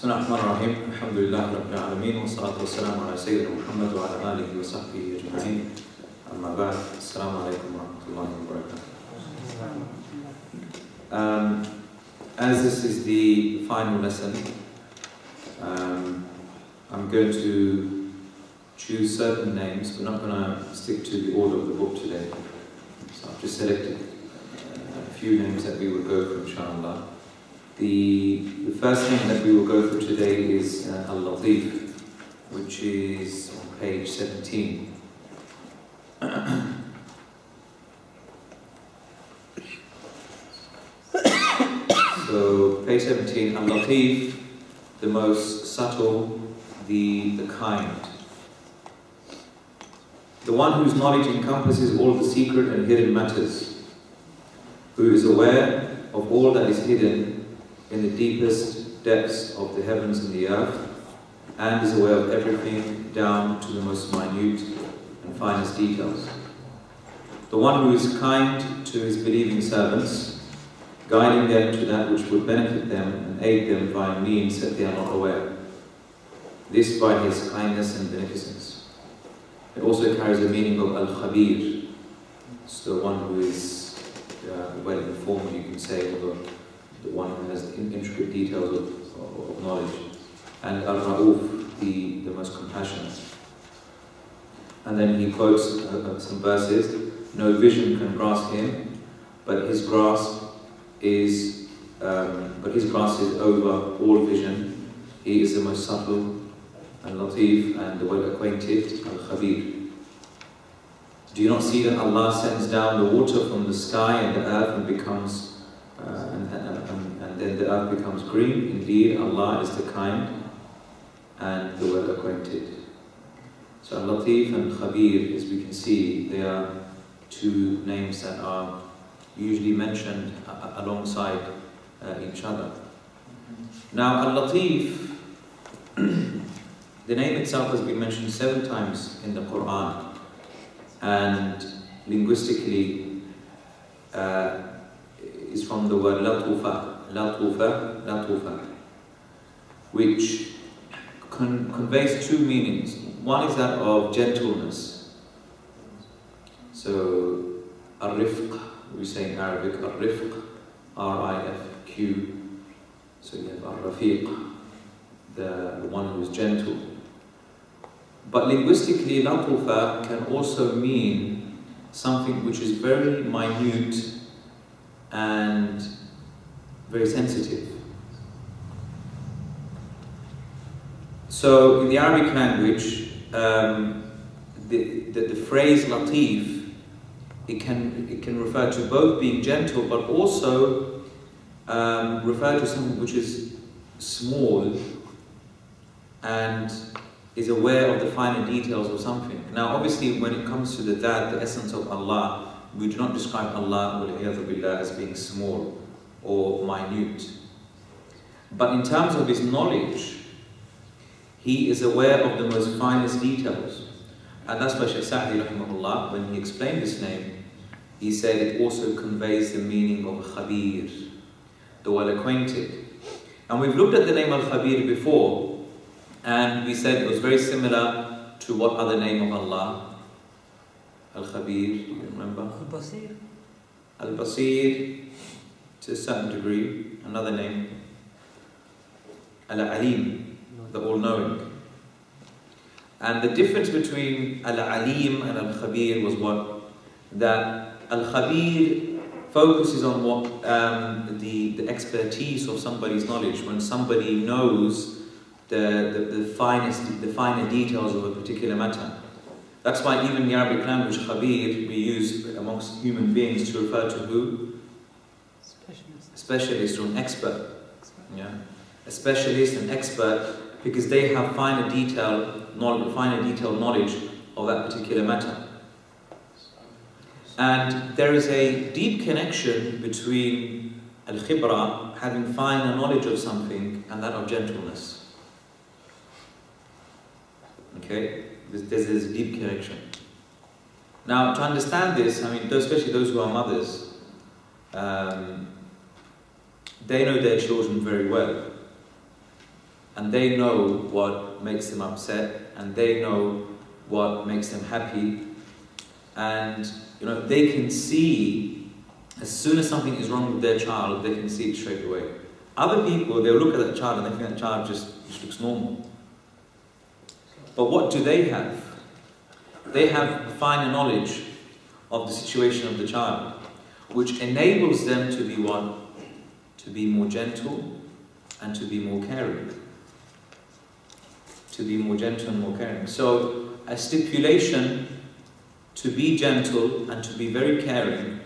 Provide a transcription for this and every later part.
بسم الله الرحمن الرحيم الحمد لله رب العالمين والصلاة والسلام على سيدنا محمد وعلى آله وصحبه أجمعين أما بعد السلام عليكم ورحمة الله وبركاته um, As this is the final lesson um, I'm going to choose certain names we're not going to stick to the order of the book today so I've just selected uh, a few names that we will go through inshallah the, the first thing that we will go through today is uh, Al-Latif, which is on page 17. so, page 17, Al-Latif, the most subtle, the, the kind. The one whose knowledge encompasses all the secret and hidden matters, who is aware of all that is hidden in the deepest depths of the heavens and the earth, and is aware of everything down to the most minute and finest details. The one who is kind to his believing servants, guiding them to that which would benefit them and aid them by means that they are not aware. This by his kindness and beneficence. It also carries the meaning of Al-Khabir, it's the one who is uh, well informed, you can say, of the one who has intricate details of, of, knowledge, and Al-Ra'uf, the, the most compassionate. And then he quotes uh, some verses, no vision can grasp him, but his grasp is, um, but his grasp is over all vision. He is the most subtle and latif and the well acquainted, Al-Khabir. Do you not see that Allah sends down the water from the sky and the earth and becomes uh, and, and, then the earth becomes green. Indeed, Allah is the kind and the well acquainted. So Al-Latif and Khabir, as we can see, they are two names that are usually mentioned alongside uh, each other. Now, Al-Latif, the name itself has been mentioned seven times in the Quran, and linguistically, uh, is from the word latufa, latufa, latufa, which con conveys two meanings. One is that of gentleness. So, arifq, we say in Arabic, arifq, R-I-F-Q. So you have ar-rafiq, the, the one who is gentle. But linguistically, latufa can also mean something which is very minute and very sensitive. So in the Arabic language, um, the, the, the, phrase latif, it can, it can refer to both being gentle but also um, refer to something which is small and is aware of the finer details of something. Now obviously when it comes to the dhat, the essence of Allah, we do not describe Allah as being small or minute. But in terms of his knowledge, he is aware of the most finest details. And that's why Shaykh Sa'di rahimahullah, when he explained this name, he said it also conveys the meaning of Khabir, the well-acquainted. And we've looked at the name Al-Khabir before, and we said it was very similar to what other name of Allah? Al-Khabir, do you remember? Al-Basir. Al-Basir, to a certain degree, another name. Al-Alim, the all-knowing. And the difference between Al-Alim and Al-Khabir was what? That Al-Khabir focuses on what um, the, the expertise of somebody's knowledge. When somebody knows the, the, the finest, the finer details of a particular matter. That's why even in the Arabic language, Khabir, we use amongst human beings to refer to who? Specialist. Or an expert. Yeah, a specialist, an expert, because they have finer detail, knowledge, finer detailed knowledge of that particular matter. And there is a deep connection between al khibra, having finer knowledge of something, and that of gentleness. Okay? There's, there's a deep connection. Now, to understand this, I mean, especially those who are mothers, um, they know their children very well. And they know what makes them upset, and they know what makes them happy. And, you know, they can see, as soon as something is wrong with their child, they can see it straight away. Other people, they'll look at that child and they think that child just, just looks normal. But what do they have? They have a finer knowledge of the situation of the child, which enables them to be what? To be more gentle and to be more caring. To be more gentle and more caring. So, a stipulation to be gentle and to be very caring,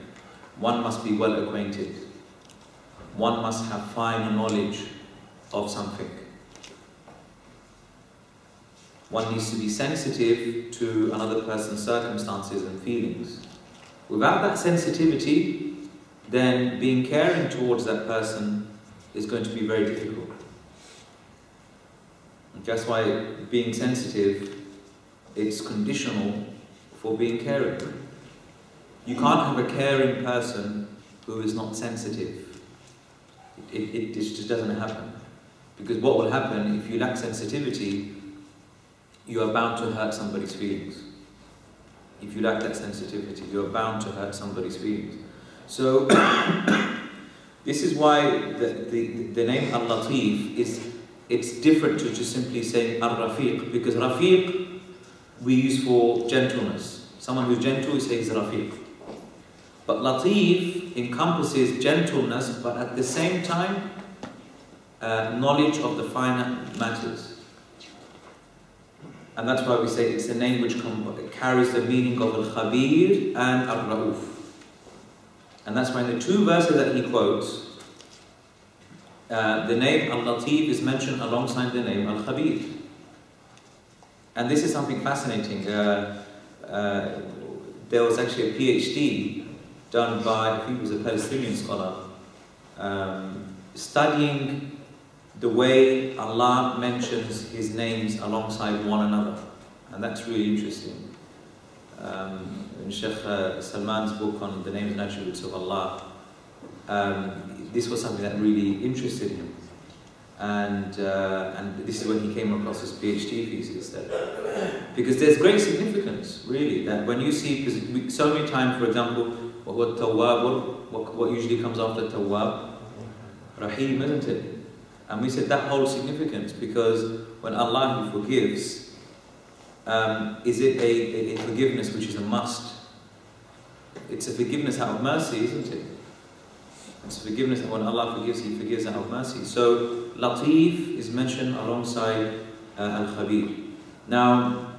one must be well acquainted. One must have fine knowledge of something. One needs to be sensitive to another person's circumstances and feelings. Without that sensitivity, then being caring towards that person is going to be very difficult. That's why being sensitive it's conditional for being caring. You can't have a caring person who is not sensitive. It, it, it just doesn't happen. Because what will happen if you lack sensitivity, you are bound to hurt somebody's feelings. If you lack that sensitivity, you are bound to hurt somebody's feelings. So, this is why the, the, the name Al Latif is it's different to just simply saying Al Rafiq because Rafiq we use for gentleness. Someone who's gentle, we say is Rafiq. But Latif encompasses gentleness, but at the same time, uh, knowledge of the finer matters. And that's why we say it's a name which carries the meaning of Al Khabir and Al Rauf. And that's why in the two verses that he quotes, uh, the name Al Latif is mentioned alongside the name Al Khabir. And this is something fascinating. Uh, uh, there was actually a PhD done by, I think it was a Palestinian scholar, um, studying the way Allah mentions His names alongside one another. And that's really interesting. Um, in Sheikh uh, Salman's book on the names and attributes of Allah, um, this was something that really interested him. And, uh, and this is when he came across his PhD thesis. That, because there's great significance, really, that when you see, because so many times, for example, what, what what, what, usually comes after Tawwab? Rahim, isn't it? And we said that holds significance because when Allah He forgives, um, is it a, a, forgiveness which is a must? It's a forgiveness out of mercy, isn't it? It's a forgiveness that when Allah forgives, He forgives out of mercy. So Latif is mentioned alongside uh, Al Khabir. Now,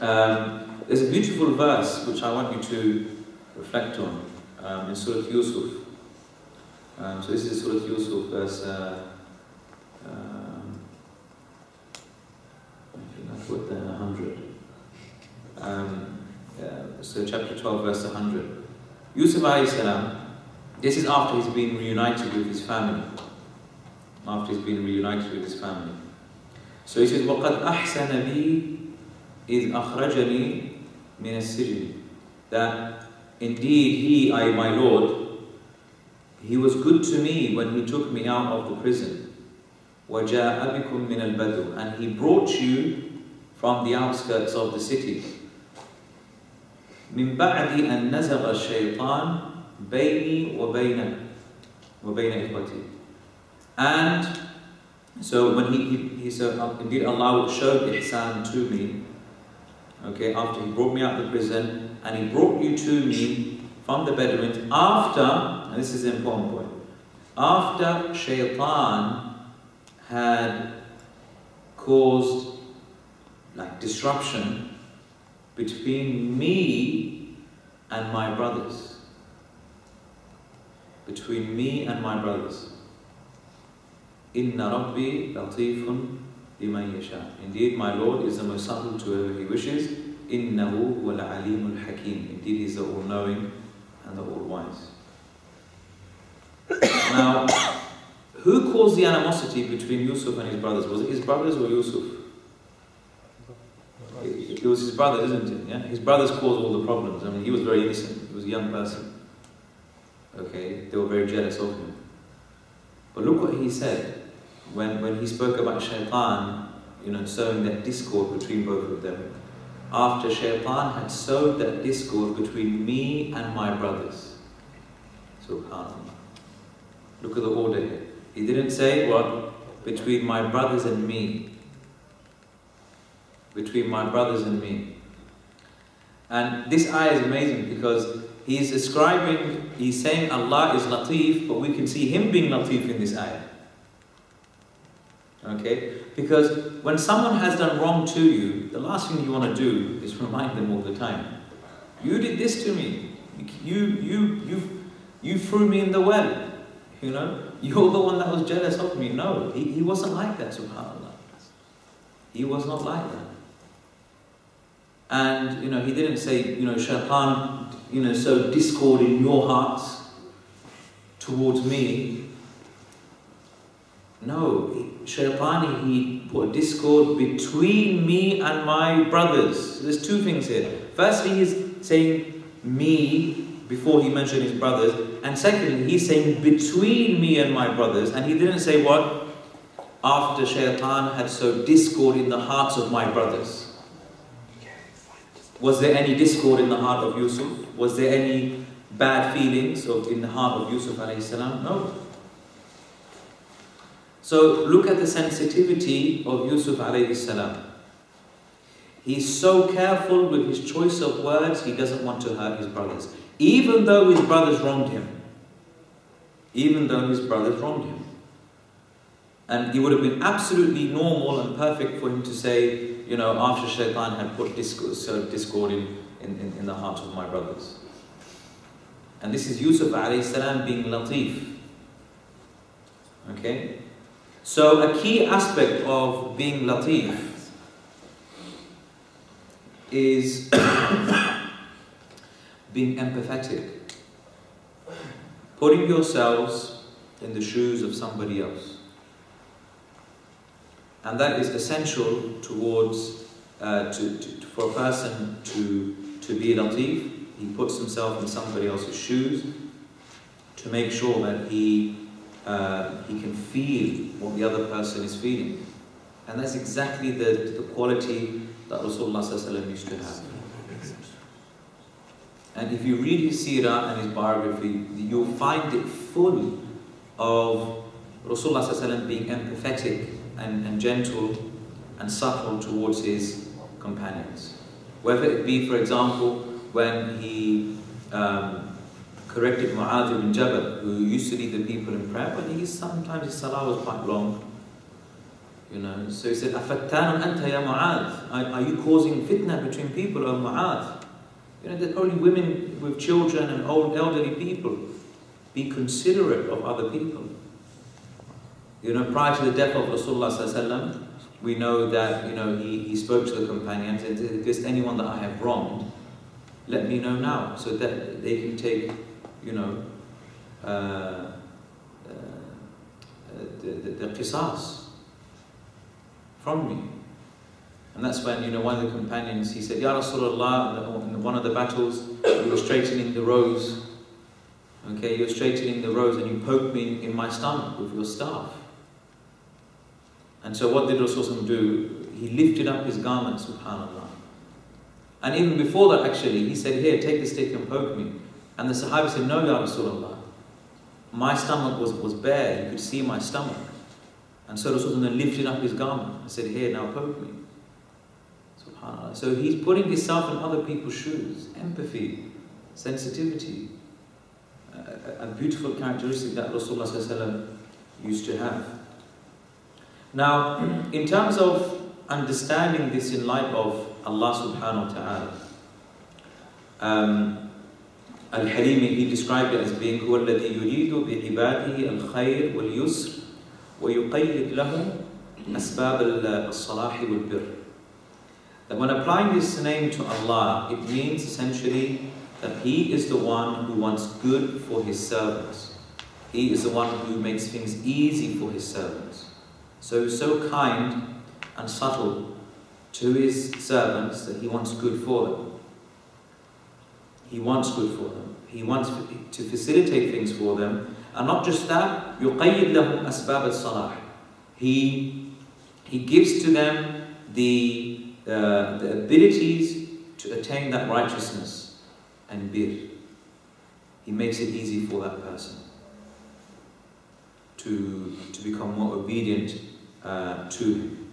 um, there's a beautiful verse which I want you to reflect on um, in Surah Yusuf. Um, so this is Surah Yusuf, verse. Uh, um, I think I put there 100 Um, yeah, so chapter 12, verse 100. Yusuf alayhi salam, this is after he's been reunited with his family. After he's been reunited with his family. So he says, وَقَدْ أَحْسَنَ بِي إِذْ أَخْرَجَنِي مِنَ السِّجْنِ That indeed he, I, my Lord, he was good to me when he took me out of the prison. وَجَاءَ بِكُم مِنَ الْبَدْوِ And he brought you from the outskirts of the city. من بعد أن نزغ الشيطان بيني وبين وبين إخوتي. And so when he, he, he said, uh, indeed Allah showed ihsan to me, okay, after he brought me out of the prison, and he brought you to me from the Bedouins after, and this is an important point, after shaitan had caused like disruption between me and my brothers. Between me and my brothers. Inna Rabbi latifun liman yasha. Indeed, my Lord is the most subtle to whoever He wishes. Innahu wal alimul hakim. Indeed, He is the all-knowing and the all-wise. now, who caused the animosity between Yusuf and his brothers? Was it his brothers or Yusuf? It, was his brothers, isn't it? Yeah? His brothers caused all the problems. I mean, he was very innocent. He was a young person. Okay, they were very jealous of him. But look what he said when, when he spoke about shaitan, you know, sowing that discord between both of them. After shaitan had sowed that discord between me and my brothers. Subhanallah. Look at the order here. He didn't say what? Between my brothers and me. Between my brothers and me. And this ayah is amazing because he's describing, he's saying Allah is Latif, but we can see him being Latif in this ayah. Okay? Because when someone has done wrong to you, the last thing you want to do is remind them all the time. You did this to me. You, you, you, you threw me in the well. You know, you're the one that was jealous of me. No, he, he wasn't like that, subhanAllah. He was not like that. And, you know, he didn't say, you know, shaitan, you know, sow discord in your hearts towards me. No, shaitan, he put discord between me and my brothers. There's two things here. Firstly, he's saying me before he mentioned his brothers. And secondly, he's saying between me and my brothers. And he didn't say what? After shaitan had sowed discord in the hearts of my brothers. Was there any discord in the heart of Yusuf? Was there any bad feelings in the heart of Yusuf salam? No. So look at the sensitivity of Yusuf salam. He's so careful with his choice of words, he doesn't want to hurt his brothers. Even though his brothers wronged him. Even though his brothers wronged him. And it would have been absolutely normal and perfect for him to say, you know, after shaitan had put discord, in, in, in the hearts of my brothers. And this is Yusuf salam being latif. Okay? So a key aspect of being latif is being empathetic. Putting yourselves in the shoes of somebody else. And that is essential towards, uh, to, to, for a person to, to be latif. He puts himself in somebody else's shoes to make sure that he, uh, he can feel what the other person is feeling. And that's exactly the, the quality that Rasulullah used to have. And if you read his seerah and his biography, you'll find it full of Rasulullah being empathetic and, and gentle and subtle towards his companions. Whether it be, for example, when he um, corrected Mu'adh ibn Jabal, who used to lead the people in prayer, but he sometimes his salah was quite long. You know, so he said, "Afattanun anta ya Mu'adh? Are, you causing fitna between people, O Mu'adh?" You know, that only women with children and old elderly people be considerate of other people. You know, prior to the death of Rasulullah we know that, you know, he, he spoke to the companions and said, if there's anyone that I have wronged, let me know now so that they can take, you know, uh, uh, the, the, the qisas from me. And that's when, you know, one of the companions, he said, Ya Rasulullah, in one of the battles, you were straightening the rows. Okay, you're straightening the rows and you poked me in my stomach with your staff. And so what did Rasulullah do? He lifted up his garment, subhanAllah. And even before that, actually, he said, Here, take the stick and poke me. And the Sahaba said, No, Ya Rasulullah. My stomach was, was bare, you could see my stomach. And so Rasulullah lifted up his garment and said, Here, now poke me. SubhanAllah. So he's putting himself in other people's shoes. Empathy, sensitivity, a, a beautiful characteristic that Rasulullah used to have. Now, in terms of understanding this in light of Allah subhanahu wa ta'ala, um, Al-Halimi, he described it as being هو الذي يريد بعباده الخير واليسر ويقيد لهم أسباب الصلاح والبر. That when applying this name to Allah, it means essentially that He is the one who wants good for His servants. He is the one who makes things easy for His servants. So He's so kind and subtle to His servants that He wants good for them. He wants good for them. He wants to facilitate things for them. And not just that, يُقَيِّدْ لَهُمْ أَسْبَابَ الصَّلَاحِ He, he gives to them the, uh, the abilities to attain that righteousness and bir. He makes it easy for that person to, to become more obedient uh, to him.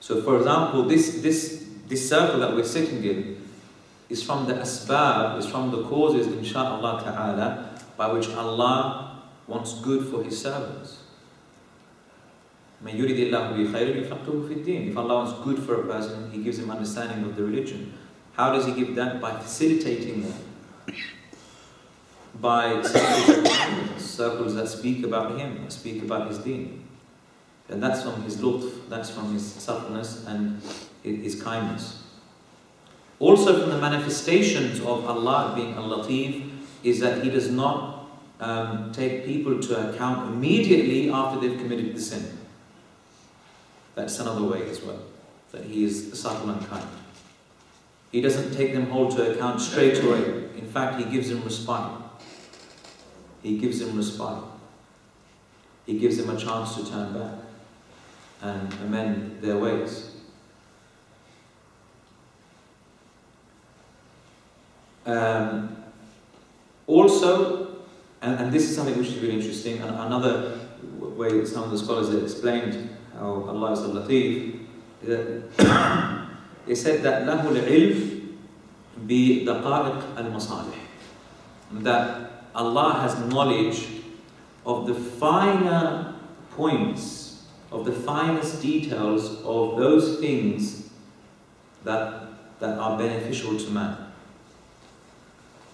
So for example, this, this, this circle that we're sitting in is from the asbab, is from the causes, insha'Allah ta'ala, by which Allah wants good for His servants. If Allah wants good for a person, He gives him understanding of the religion. How does He give that? By facilitating them. By circles that speak about Him, speak about His deen. And that's from His lutf, that's from His suppleness and His kindness. Also from the manifestations of Allah being al-Latif is that He does not um, take people to account immediately after they've committed the sin. That's another way as well, that He is subtle and kind. He doesn't take them all to account straight away. In fact, He gives them respite. He gives them respite. He gives them a chance to turn back and amend their ways. Um, also, and, and, this is something which is really interesting, and another way that some of the scholars have explained how Allah is al-Latif, that they said that له العلم بدقائق المصالح that Allah has knowledge of the finer points, of the finest details of those things that, that are beneficial to man.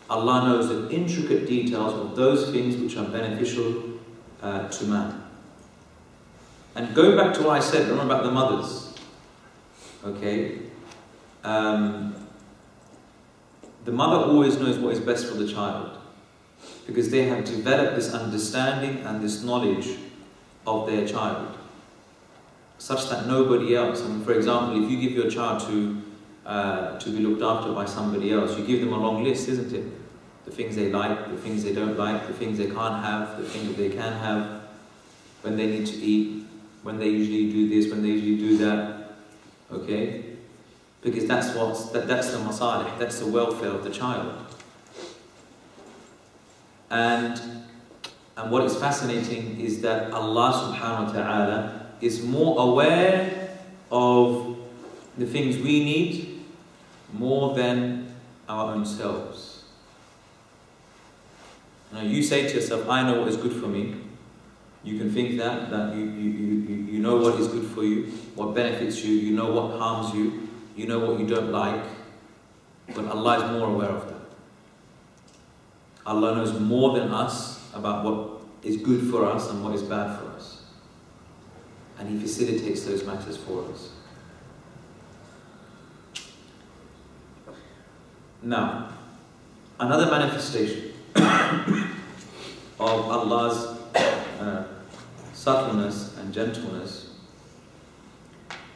Allah knows the intricate details of those things which are beneficial uh, to man. And going back to what I said, remember about the mothers. Okay? Um, the mother always knows what is best for the child because they have developed this understanding and this knowledge of their child such that nobody else, I mean, for example, if you give your child to, uh, to be looked after by somebody else, you give them a long list, isn't it? the things they like, the things they don't like, the things they can't have, the things they can have, when they need to eat, when they usually do this, when they usually do that. Okay? Because that's what's that, that's the masalih, that's the welfare of the child. And and what is fascinating is that Allah subhanahu wa ta'ala is more aware of the things we need more than our own selves. Now you say to yourself, I know what is good for me. You can think that, that you, you, you, you know what is good for you, what benefits you, you know what harms you, you know what you don't like. But Allah is more aware of that. Allah knows more than us about what is good for us and what is bad for us. And He facilitates those matters for us. Now, another manifestation of Allah's uh, subtleness and gentleness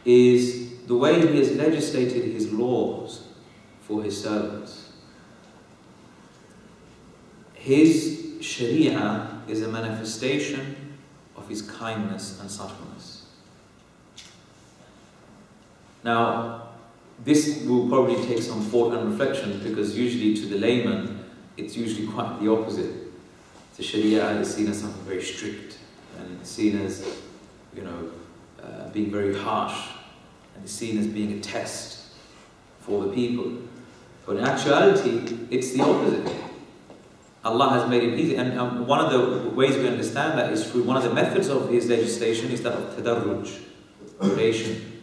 is the way He has legislated His laws for His servants. His Sharia is a manifestation of His kindness and subtleness. Now, this will probably take some thought and reflection because usually to the layman, it's usually quite the opposite the Sharia is seen as something very strict and seen as, you know, uh, being very harsh and seen as being a test for the people. But in actuality, it's the opposite. Allah has made it easy. And um, one of the ways we understand that is through one of the methods of His legislation is that of tadarruj, gradation.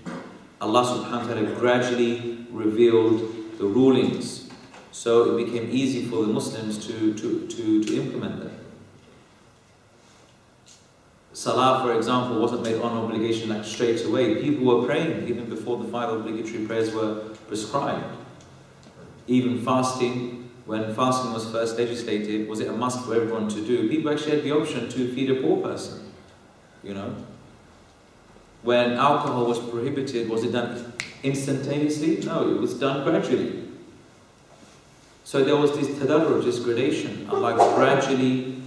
Allah subhanahu wa ta'ala gradually revealed the rulings. So it became easy for the Muslims to, to, to, to implement them. Salah, for example, wasn't made on obligation like straight away. People were praying even before the five obligatory prayers were prescribed. Even fasting, when fasting was first legislated, was it a must for everyone to do? People actually had the option to feed a poor person. You know? When alcohol was prohibited, was it done instantaneously? No, it was done gradually. So there was this tadarruj, this gradation. Allah gradually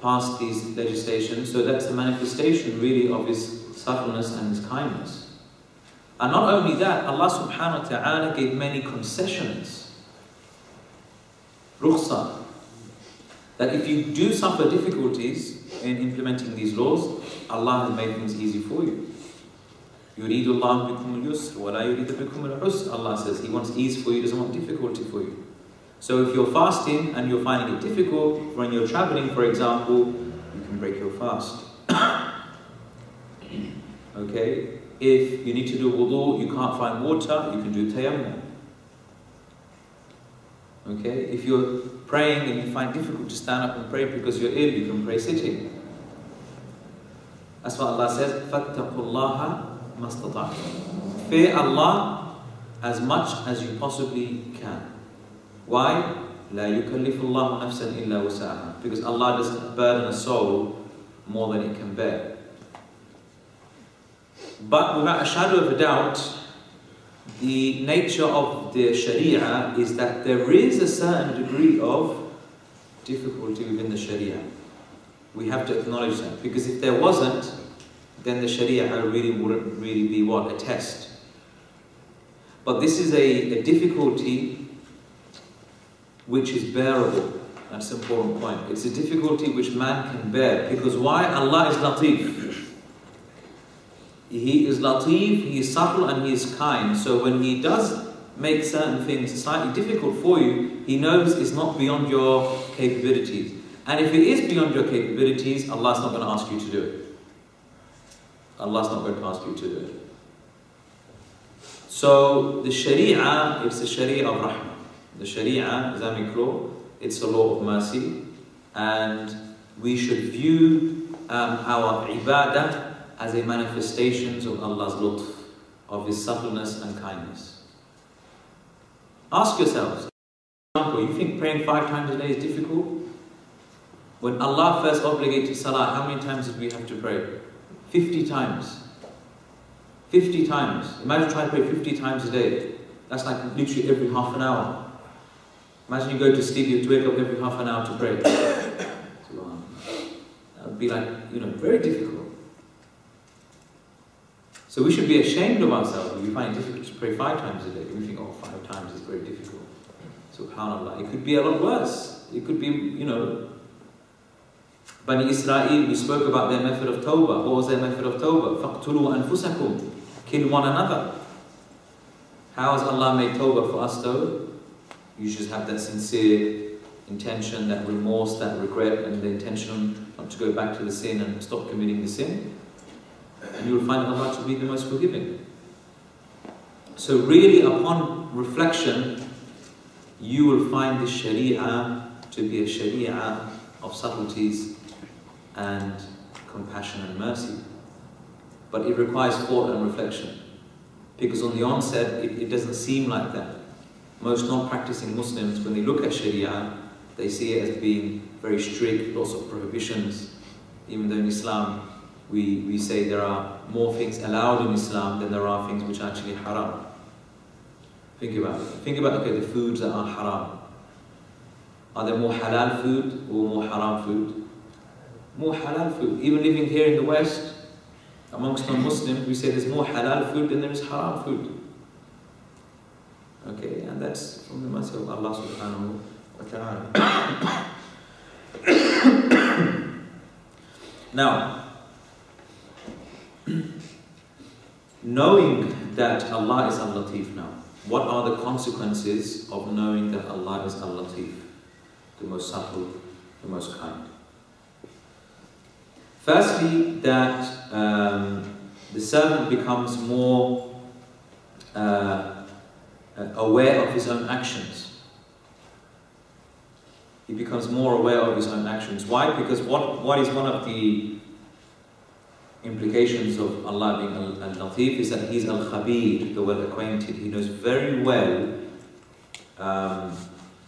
passed these legislations. So that's a manifestation really of His subtleness and His kindness. And not only that, Allah subhanahu wa ta'ala gave many concessions. Rukhsa. That if you do suffer difficulties in implementing these laws, Allah has made things easy for you. يريد الله بكم اليسر ولا يريد بكم العسر Allah says He wants ease for you, doesn't want difficulty for you. So if you're fasting and you're finding it difficult, when you're traveling, for example, you can break your fast. okay? If you need to do wudu, you can't find water, you can do tayammum. Okay? If you're praying and you find difficult to stand up and pray because you're ill, you can pray sitting. That's what Allah says, فَاتَّقُوا اللَّهَ مَسْتَطَعْتُمْ Fear Allah as much as you possibly can. Why? لا يكلف الله نفسا إلا وسعها Because Allah doesn't burden a soul more than it can bear. But without a shadow of a doubt, the nature of the Sharia is that there is a certain degree of difficulty within the Sharia. We have to acknowledge that. Because if there wasn't, then the Sharia really wouldn't really be what? A test. But this is a, a difficulty which is bearable. That's an important point. It's a difficulty which man can bear. Because why? Allah is Latif. He is Latif, He is subtle and He is kind. So when He does make certain things slightly difficult for you, He knows it's not beyond your capabilities. And if it is beyond your capabilities, Allah's not going to ask you to do it. Allah's not going to ask you to do it. So the Sharia, it's the Sharia of Rahmah. The Sharia, Islamic law, it's a law of mercy. And we should view um, our ibadah as a manifestations of Allah's lutf, of His suppleness and kindness. Ask yourselves, for example, you think praying five times a day is difficult? When Allah first obligated salah, how many times did we have to pray? 50 times. 50 times. Imagine trying to pray 50 times a day. That's like literally every half an hour. Imagine you go to sleep, you have to wake up every half an hour to pray. That would be like, you know, very difficult. So we should be ashamed of ourselves if we find it difficult to pray five times a day. We think, oh, five times is very difficult. SubhanAllah. It could be a lot worse. It could be, you know, Bani Israel, we spoke about their method of tawbah. What was their method of tawbah? فَاقْتُلُوا أَنفُسَكُمْ Kill one another. How has Allah made tawbah for us though? You should have that sincere intention, that remorse, that regret, and the intention not to go back to the sin and stop committing the sin. And you will find Allah to be the most forgiving. So really upon reflection, you will find the Sharia to be a Sharia of subtleties and compassion and mercy. But it requires thought and reflection. Because on the onset, it, it doesn't seem like that. Most non-practicing Muslims, when they look at Sharia, they see it as being very strict, lots of prohibitions. Even though in Islam, we, we say there are more things allowed in Islam than there are things which are actually haram. Think about it. Think about, okay, the foods that are haram. Are there more halal food or more haram food? More halal food. Even living here in the West, amongst non-Muslims, we say there's more halal food than there is haram food. Okay, and that's from the mercy of Allah subhanahu wa ta'ala. now, knowing that Allah is Al-Latif now, what are the consequences of knowing that Allah is Al-Latif, the most subtle, the most kind? Firstly, that um, the servant becomes more uh, aware of his own actions. He becomes more aware of his own actions. Why? Because what, what is one of the implications of Allah being Al Al Latif is that He's Al Khabir, the well acquainted. He knows very well um,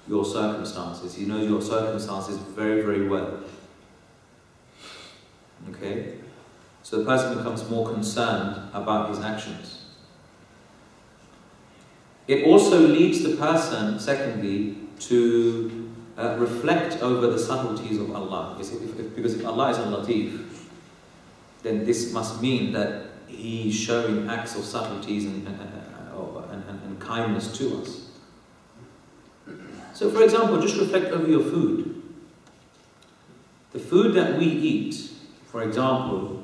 your circumstances. He knows your circumstances very, very well. Okay? So the person becomes more concerned about his actions. It also leads the person, secondly, to uh, reflect over the subtleties of Allah. Because if, if, because if Allah is a Latif, then this must mean that He's showing acts of subtleties and, and, and, and kindness to us. So, for example, just reflect over your food. The food that we eat, for example,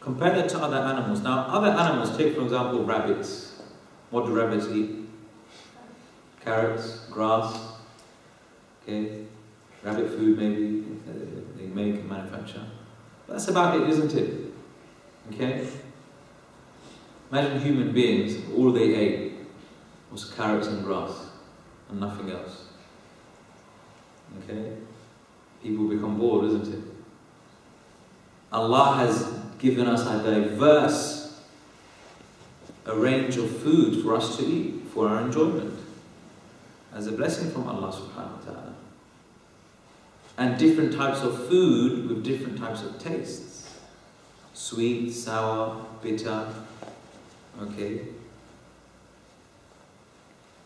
compare that to other animals. Now, other animals, take for example rabbits. What do rabbits eat? Carrots, grass, okay, rabbit food maybe they make and manufacture. But that's about it, isn't it? Okay? Imagine human beings, all they ate was carrots and grass and nothing else. Okay? People become bored, isn't it? Allah has given us a diverse a range of food for us to eat for our enjoyment as a blessing from Allah subhanahu wa ta'ala. And different types of food with different types of tastes. Sweet, sour, bitter. Okay.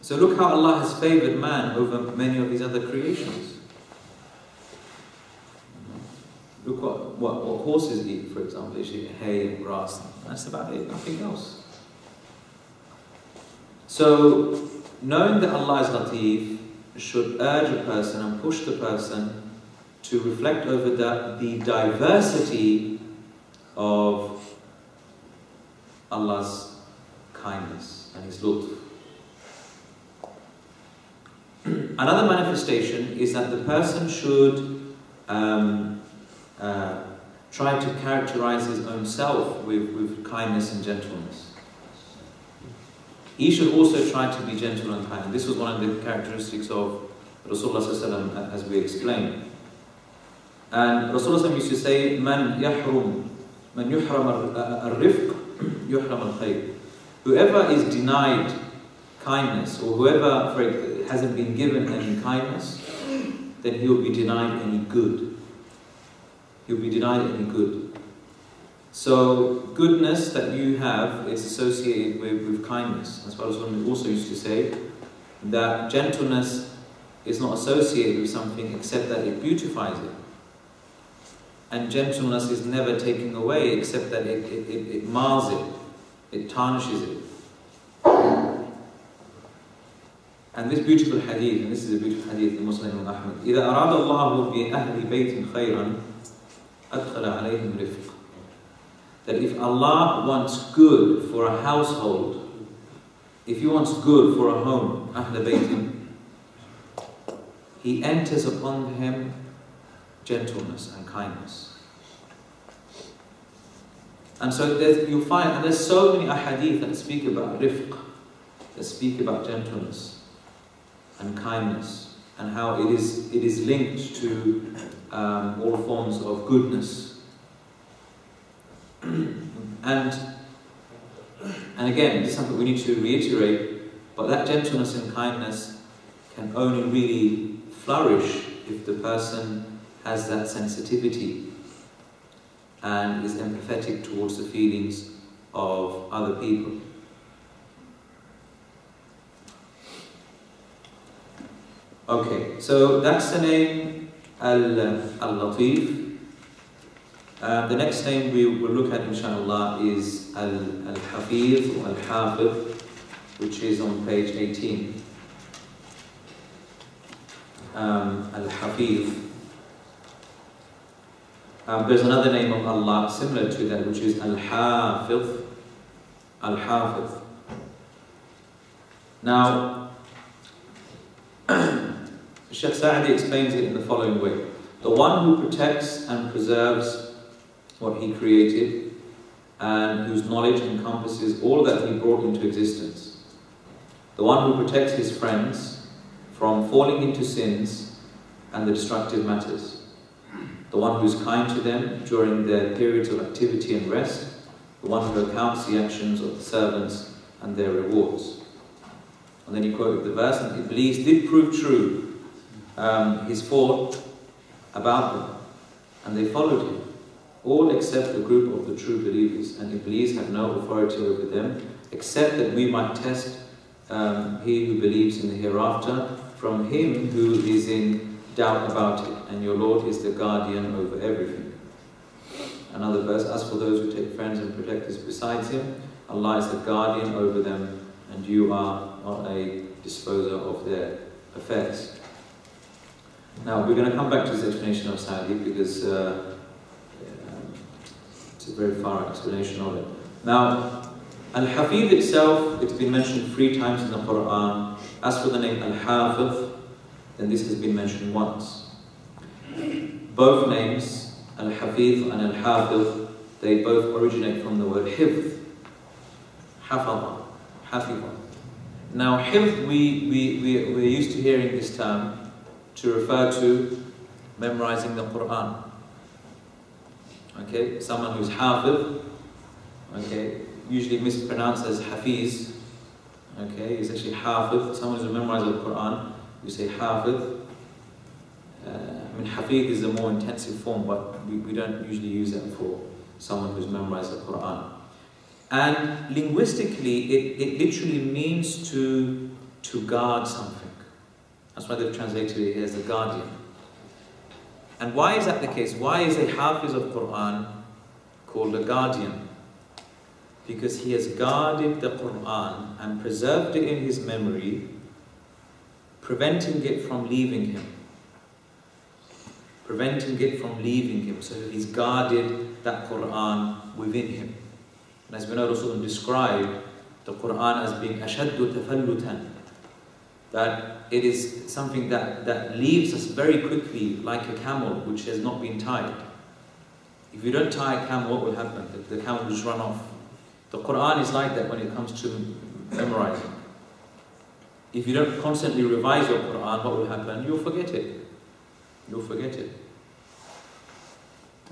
So look how Allah has favored man over many of his other creations. Look what, what, what horses eat, for example. They eat hay and grass. That's about it, nothing else. So, knowing that Allah is Latif should urge a person and push the person to reflect over the, the diversity of Allah's kindness and His lutf. Another manifestation is that the person should um, uh, try to characterize his own self with, with kindness and gentleness. He should also try to be gentle and kind. This was one of the characteristics of Rasulullah as we explained. And Rasulullah used to say, Man yahrum, man yuhram al-rifq, uh, yuhram al-khayr. Whoever is denied kindness, or whoever hasn't been given any kindness, then he will be denied any good you'll be denied any good. So goodness that you have is associated with, with kindness. That's what Rasulullah also used to say, that gentleness is not associated with something except that it beautifies it. And gentleness is never taken away except that it, it, it, it mars it, it tarnishes it. And this beautiful hadith, and this is a beautiful hadith in Musnad Ahmad, إِذَا أَرَادَ اللَّهُ بِأَهْلِ بَيْتٍ خَيْرًا that if Allah wants good for a household, if He wants good for a home, He enters upon him gentleness and kindness. And so you find, and there's so many ahadith that speak about rifq, that speak about gentleness and kindness, and how it is, it is linked to um, all forms of goodness. and, and again, this is something we need to reiterate, but that gentleness and kindness can only really flourish if the person has that sensitivity and is empathetic towards the feelings of other people. Okay, so that's the name Al-Latif. Uh, the next name we will look at inshallah is Al-Hafiz or Al-Hafiz, which is on page 18. Um, Al-Hafiz. Um, there's another name of Allah similar to that, which is Al-Hafiz. Al-Hafiz. Now, Sheikh Sa'di explains it in the following way. The one who protects and preserves what he created and whose knowledge encompasses all that he brought into existence. The one who protects his friends from falling into sins and the destructive matters. the one who is kind to them during their periods of activity and rest, the one who accounts the actions of the servants and their rewards. And then he quoted the verse, and Iblis did prove true um, his about them, and they followed him, all except the group of the true believers. And Iblis had no authority over them, except that we might test um, he who believes in the hereafter from him who is in doubt about it, and your Lord is the guardian over everything. Another verse, as for those who take friends and protectors besides him, Allah is the guardian over them, and you are not a disposer of their affairs. Now, we're going to come back to this explanation of Sa'di because uh, it's a very far explanation of it. Now, Al-Hafiz itself, it's been mentioned three times in the Quran. As for the name Al-Hafiz, then this has been mentioned once. Both names, Al-Hafiz and Al-Hafiz, they both originate from the word Hifz. Hafadha, Hafidha. Now, Hifz, we, we, we, we're used to hearing this term to refer to memorizing the Quran. Okay, someone who's Hafiz, okay, usually mispronounced as Hafiz, okay, is actually Hafiz, someone who's memorized the Quran, you say Hafiz. Uh, I mean, Hafiz is a more intensive form, but we, we don't usually use that for someone who's memorized the Quran. And linguistically, it, it literally means to, to guard something. That's why they've translated it here as the guardian. And why is that the case? Why is a Hafiz of Quran called a guardian? Because he has guarded the Quran and preserved it in his memory, preventing it from leaving him. Preventing it from leaving him. So he's guarded that Quran within him. And as we know, Rasulullah described the Quran as being ashaddu tafallutan. That it is something that, that leaves us very quickly like a camel which has not been tied. If you don't tie a camel, what will happen? The, the camel will just run off. The Quran is like that when it comes to memorizing. If you don't constantly revise your Quran, what will happen? You'll forget it. You'll forget it.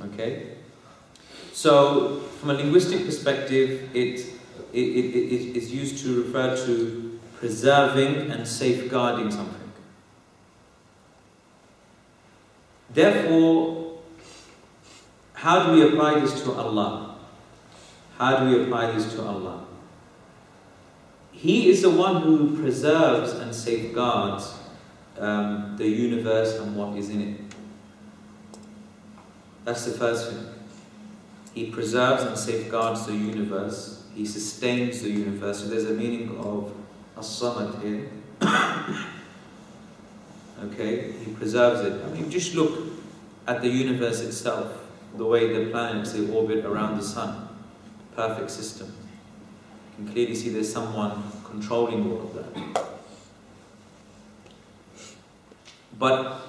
Okay? So, from a linguistic perspective, it, it, it, it is used to refer to preserving and safeguarding something. Therefore, how do we apply this to Allah? How do we apply this to Allah? He is the one who preserves and safeguards um, the universe and what is in it. That's the first thing. He preserves and safeguards the universe. He sustains the universe. So there's a meaning of as-samad here. okay, he preserves it. I mean, just look at the universe itself, the way the planets they orbit around the sun. Perfect system. You can clearly see there's someone controlling all of that. But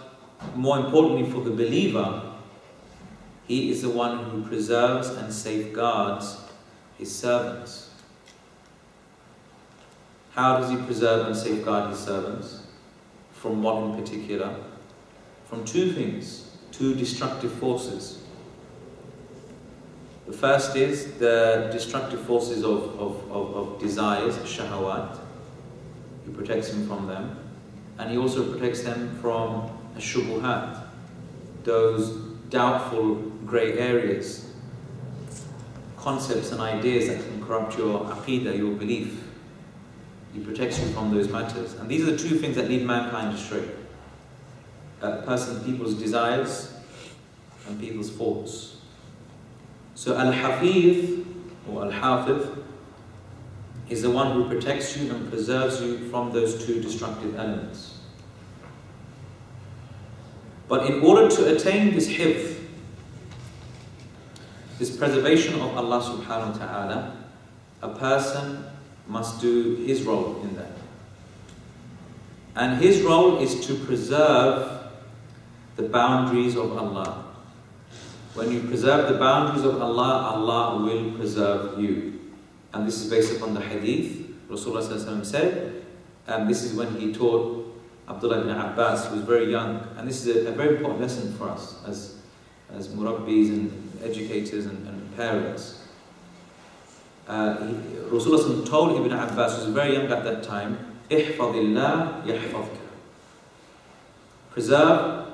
more importantly for the believer, he is the one who preserves and safeguards his servants. How does he preserve and safeguard his servants? From what in particular? From two things, two destructive forces. The first is the destructive forces of, of, of, of desires, shahawat. He protects him from them. And he also protects them from shubuhat, those doubtful grey areas, concepts and ideas that can corrupt your aqidah, your belief. He protects you from those matters. And these are the two things that lead mankind astray. A person, people's desires and people's faults. So Al-Hafiz or Al-Hafiz is the one who protects you and preserves you from those two destructive elements. But in order to attain this hifz, this preservation of Allah subhanahu wa ta'ala, a person must do his role in that. And his role is to preserve the boundaries of Allah. When you preserve the boundaries of Allah, Allah will preserve you. And this is based upon the hadith. Rasulullah said, and this is when he taught Abdullah ibn Abbas, who was very young. And this is a, a very important lesson for us as as murabbis and educators and, and parents. Uh, he, Rasulullah told Ibn Abbas, who was very young at that time, احفظ الله يحفظك. Preserve,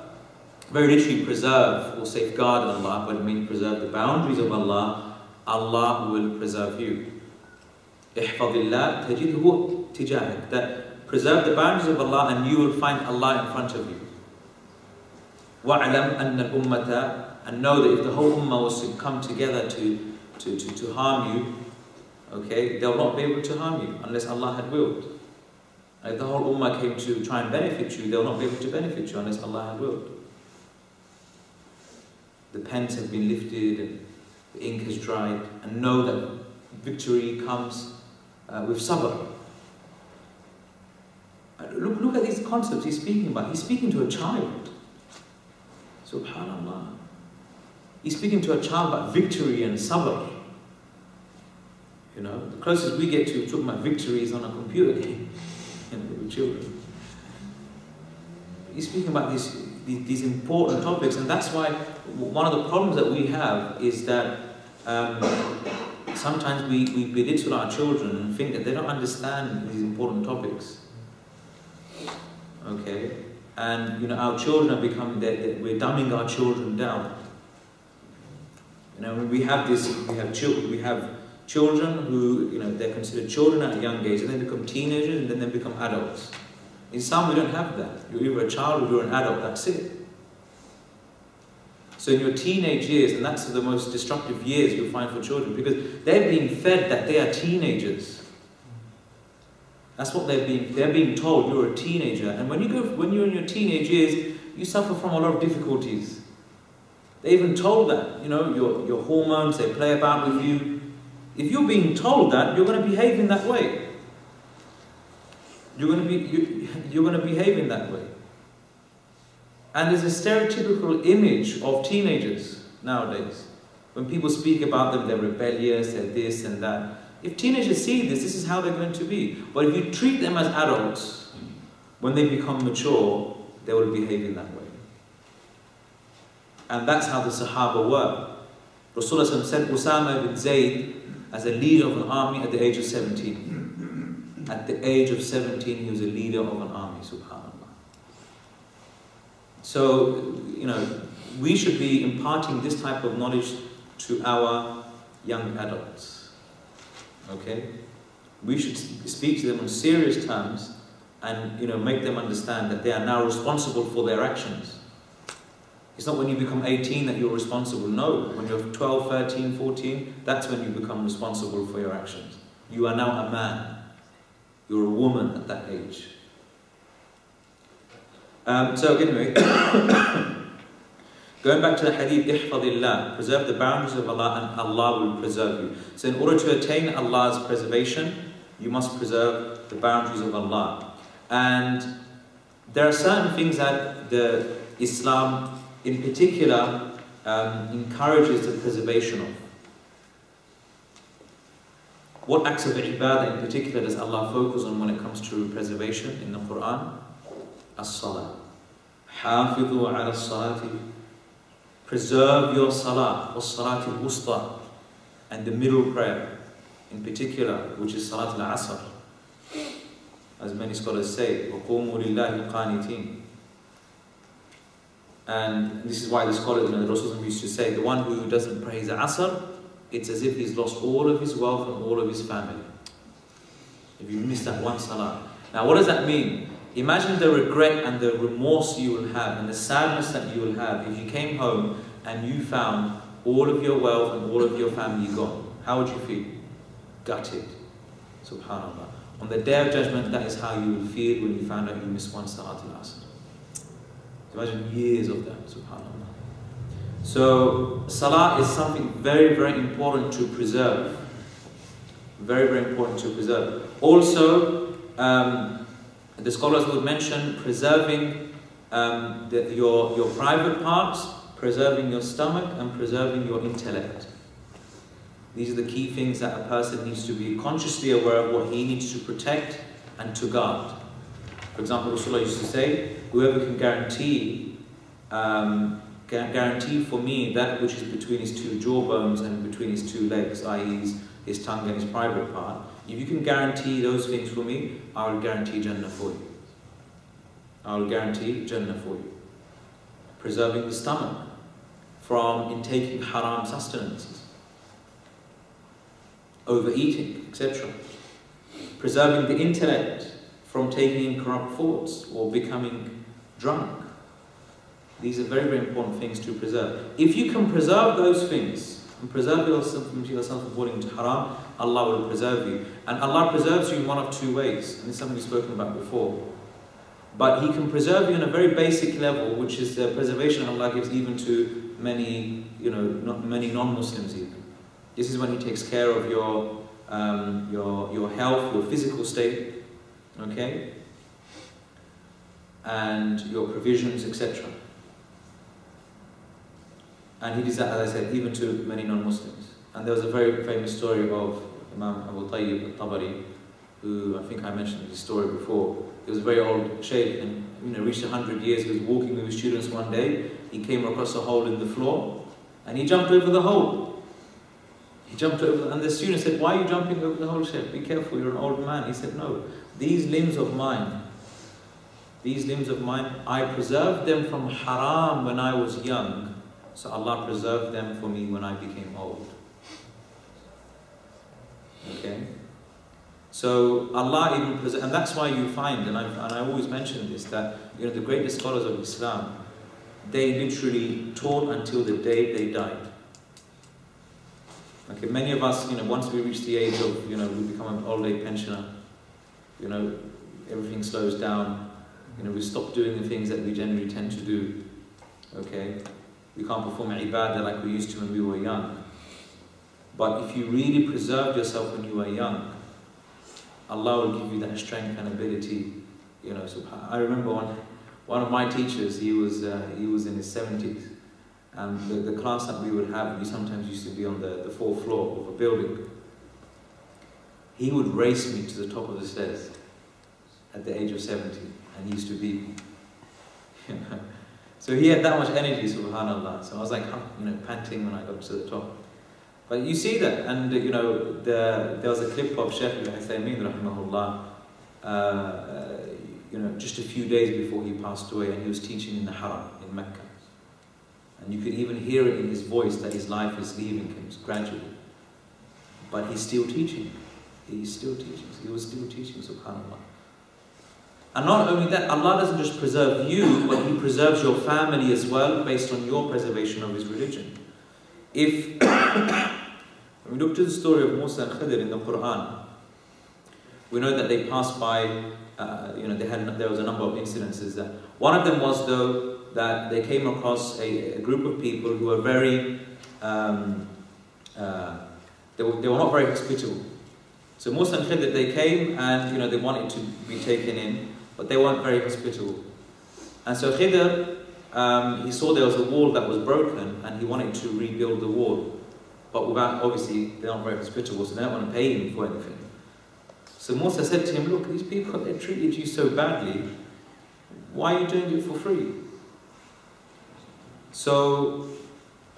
very literally preserve or safeguard Allah, but it means preserve the boundaries of Allah, Allah will preserve you. احفظ الله تجده تجاهك. That preserve the boundaries of Allah and you will find Allah in front of you. وَاعْلَمْ أَنَّ الْأُمَّةَ And know that if the whole ummah was to come together to, to, to, to harm you, okay, they'll not be able to harm you unless Allah had willed. If the whole ummah came to try and benefit you, they'll not be able to benefit you unless Allah had willed. The pens have been lifted and the ink has dried, and know that victory comes uh, with sabr. Look, look at these concepts he's speaking about. He's speaking to a child. Subhanallah. He's speaking to a child about victory and sabr. You know, the closest we get to talking about victory is on a computer game, you know, with children. He's speaking about these, these, important topics, and that's why one of the problems that we have is that um, sometimes we, we belittle our children and think that they don't understand these important topics. Okay? And you know, our children are becoming that we're dumbing our children down. You know, we have this, we have children, we have children who, you know, they're considered children at a young age, and then become teenagers, and then they become adults. In some, we don't have that. You're either a child or you're an adult. That's it. So in your teenage years, and that's the most destructive years you'll find for children, because they're being fed that they are teenagers. That's what they're being, they're being told, you're a teenager. And when, you go, when you're in your teenage years, you suffer from a lot of difficulties. They're even told that, you know, your, your hormones, they play about with you. If you're being told that, you're going to behave in that way. You're going to, be, you, you're going to behave in that way. And there's a stereotypical image of teenagers nowadays. When people speak about them, they're rebellious, they're this and that. If teenagers see this, this is how they're going to be. But if you treat them as adults, when they become mature, they will behave in that way. And that's how the Sahaba were. Rasulullah said Usama ibn Zayd as a leader of an army at the age of 17. At the age of 17, he was a leader of an army, subhanAllah. So, you know, we should be imparting this type of knowledge to our young adults. Okay? We should speak to them on serious terms and, you know, make them understand that they are now responsible for their actions. It's not when you become 18 that you're responsible. No, when you're 12, 13, 14, that's when you become responsible for your actions. You are now a man. You're a woman at that age. Um, so anyway, going back to the hadith, ihfadillah, preserve the boundaries of Allah and Allah will preserve you. So in order to attain Allah's preservation, you must preserve the boundaries of Allah. And there are certain things that the Islam in particular um, encourages the preservation of. What acts of ibadah in particular does Allah focus on when it comes to preservation in the Quran? As-salah. حافظوا على الصلاة Preserve your salah, was-salat al-wusta, and the middle prayer in particular, which is salat al-asr. As many scholars say, وَقُومُوا لِلَّهِ قَانِتِينَ and this is why the scholars, you know, the Rasul used to say, the one who doesn't pray his asr, it's as if he's lost all of his wealth and all of his family. If you miss that one salah. Now what does that mean? Imagine the regret and the remorse you will have and the sadness that you will have if you came home and you found all of your wealth and all of your family gone. How would you feel? Gutted. Subhanallah. On the day of judgment, that is how you will feel when you found out you missed one Salat al-Asr. Imagine years of that, subhanAllah. So, Salah is something very, very important to preserve. Very, very important to preserve. Also, um, the scholars would mention preserving um, the, your, your private parts, preserving your stomach, and preserving your intellect. These are the key things that a person needs to be consciously aware of what he needs to protect and to guard. For example, Rasulullah used to say, whoever can guarantee um, guarantee for me that which is between his two jawbones and between his two legs, i.e., his, tongue and his private part. If you can guarantee those things for me, I will guarantee Jannah for you. I will guarantee Jannah for you. Preserving the stomach from intaking haram sustenances, overeating, etc. Preserving the intellect from taking in corrupt thoughts or becoming drunk. These are very, very important things to preserve. If you can preserve those things and preserve yourself from yourself falling into haram, Allah will preserve you. And Allah preserves you in one of two ways, and this is something we've spoken about before. But He can preserve you on a very basic level, which is the preservation Allah gives even to many, you know, not many non-Muslims even. This is when He takes care of your, um, your, your health, your physical state, okay, and your provisions, etc. And he did that, as I said, even to many non-Muslims. And there was a very famous story of Imam Abu Tayyib al-Tabari, who I think I mentioned his story before. He was a very old sheikh and you know, reached 100 years. He was walking with his students one day. He came across a hole in the floor and he jumped over the hole. He jumped over, and the student said, Why are you jumping over the hole, Sheikh? Be careful, you're an old man. He said, No, these limbs of mine, these limbs of mine, I preserved them from haram when I was young, so Allah preserved them for me when I became old. Okay? So Allah even preserved, and that's why you find, and I, and I always mention this, that you know the greatest scholars of Islam, they literally taught until the day they died. Okay, many of us, you know, once we reach the age of, you know, we become an old age pensioner, you know, everything slows down, you know, we stop doing the things that we generally tend to do. Okay? We can't perform ibadah like we used to when we were young. But if you really preserved yourself when you were young, Allah will give you that strength and ability. You know, subhan- I remember one, one of my teachers, he was, uh, he was in his 70s. And the, the class that we would have, we sometimes used to be on the, the fourth floor of a building. He would race me to the top of the stairs at the age of 70, and he used to beat me. So he had that much energy, subhanAllah. So I was like, you know, panting when I got to the top. But you see that, and you know, the, there was a clip of Shaykh al-Uthaymeen, rahimahullah, uh, you know, just a few days before he passed away, and he was teaching in the Haram in Mecca. And you could even hear it in his voice that his life is leaving him gradually. But he's still teaching. He's still teaching. He was still teaching, subhanAllah. And not only that, Allah doesn't just preserve you, but He preserves your family as well based on your preservation of His religion. If we look to the story of Musa and Khidr in the Quran, we know that they passed by, uh, you know, they had, there was a number of incidences that. One of them was, though, that they came across a, a group of people who were very, um, uh, they, were, they were not very hospitable. So Musa and Khidr, they came and, you know, they wanted to be taken in, but they weren't very hospitable. And so Khidr, um, he saw there was a wall that was broken and he wanted to rebuild the wall. But without, obviously, they're not very hospitable, so they don't want to pay him for anything. So Musa said to him, Look, these people, they treated you so badly. Why are you doing it for free? So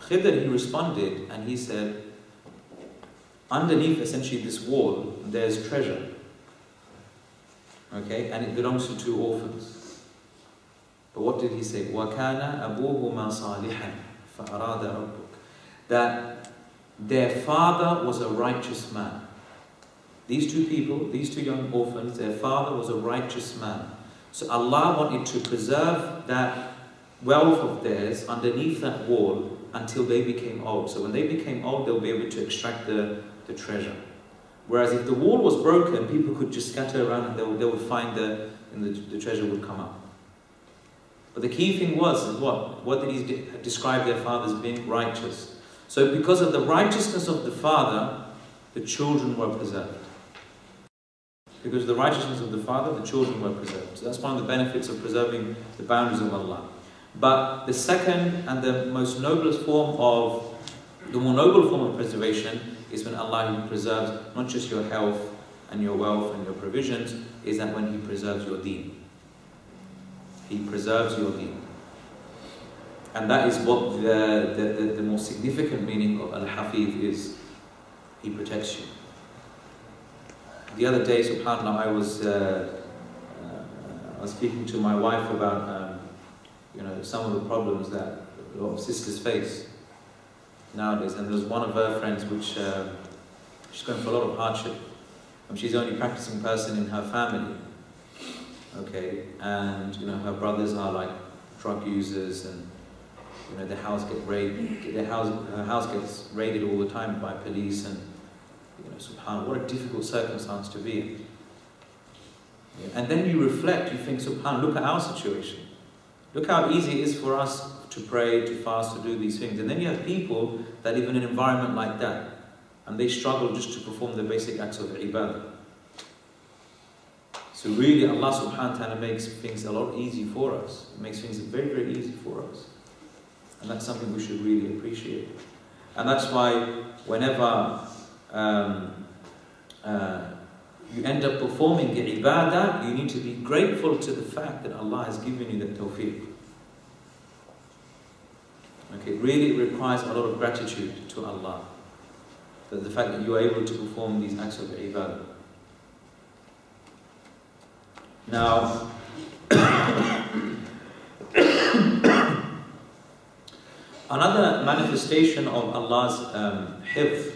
Khidr, he responded and he said, Underneath essentially this wall, there's treasure. Okay, and it belongs to two orphans. But what did he say? وَكَانَ أَبُوهُمَا صَالِحًا فَأَرَادَ رَبُّكَ That their father was a righteous man. These two people, these two young orphans, their father was a righteous man. So Allah wanted to preserve that wealth of theirs underneath that wall until they became old. So when they became old, they'll be able to extract the, the treasure. Whereas if the wall was broken, people could just scatter around and they would, they would find the, and the, the treasure would come up. But the key thing was, is what? What did he de- describe their father as being righteous? So because of the righteousness of the father, the children were preserved. Because of the righteousness of the father, the children were preserved. So that's one of the benefits of preserving the boundaries of Allah. But the second and the most noblest form of, the more noble form of preservation is when Allah preserves not just your health and your wealth and your provisions, is that when He preserves your deen. He preserves your deen. And that is what the, the, the, the more significant meaning of Al-Hafiz is. He protects you. The other day, subhanAllah, I was, uh, uh, I was speaking to my wife about um, you know, some of the problems that a lot of sisters face nowadays. And there's one of her friends which uh, she's going through a lot of hardship. And she's the only practicing person in her family. Okay, and you know her brothers are like drug users, and you know their house get raided. Their house, her house gets raided all the time by police, and you know, subhanallah, what a difficult circumstance to be in. Yeah. And then you reflect, you think, subhanallah, look at our situation. Look how easy it is for us to pray, to fast, to do these things. And then you have people that live in an environment like that, and they struggle just to perform the basic acts of ibadah. So really Allah subhanahu wa ta'ala makes things a lot easy for us. It makes things very, very easy for us. And that's something we should really appreciate. And that's why whenever um, uh, you end up performing ibadah, you need to be grateful to the fact that Allah has given you the tawfiq. Okay, really requires a lot of gratitude to Allah. That the fact that you are able to perform these acts of ibadah. Now, another manifestation of Allah's um, hifz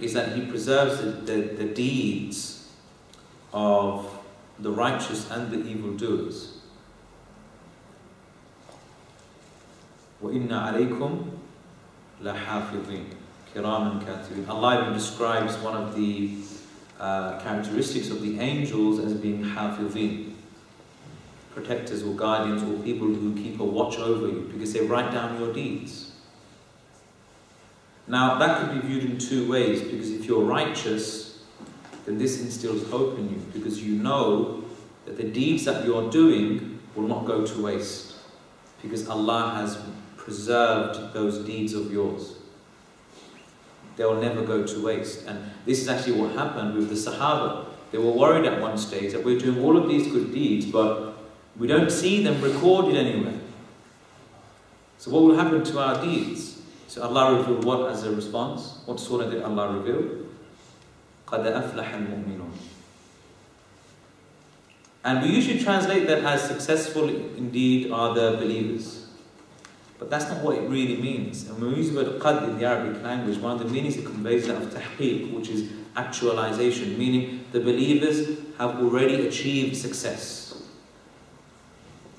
is that He preserves the, the, the deeds of the righteous and the evildoers. وَإِنَّ عَلَيْكُمْ لَحَافِظِينَ كِرَامًا كَاتِبِينَ Allah even describes one of the uh, characteristics of the angels as being hafidhin, protectors or guardians or people who keep a watch over you because they write down your deeds. Now, that could be viewed in two ways because if you're righteous, then this instills hope in you because you know that the deeds that you're doing will not go to waste because Allah has preserved those deeds of yours. They will never go to waste. And this is actually what happened with the Sahaba. They were worried at one stage that we're doing all of these good deeds, but we don't see them recorded anywhere. So, what will happen to our deeds? So, Allah revealed what as a response? What surah did Allah reveal? قَدْ أَفْلَحَ الْمُؤْمِنُونَ And we usually translate that as successful indeed are the believers. But that's not what it really means. And when we use the word qad in the Arabic language, one of the meanings it conveys that of tahqiq, which is actualization, meaning the believers have already achieved success.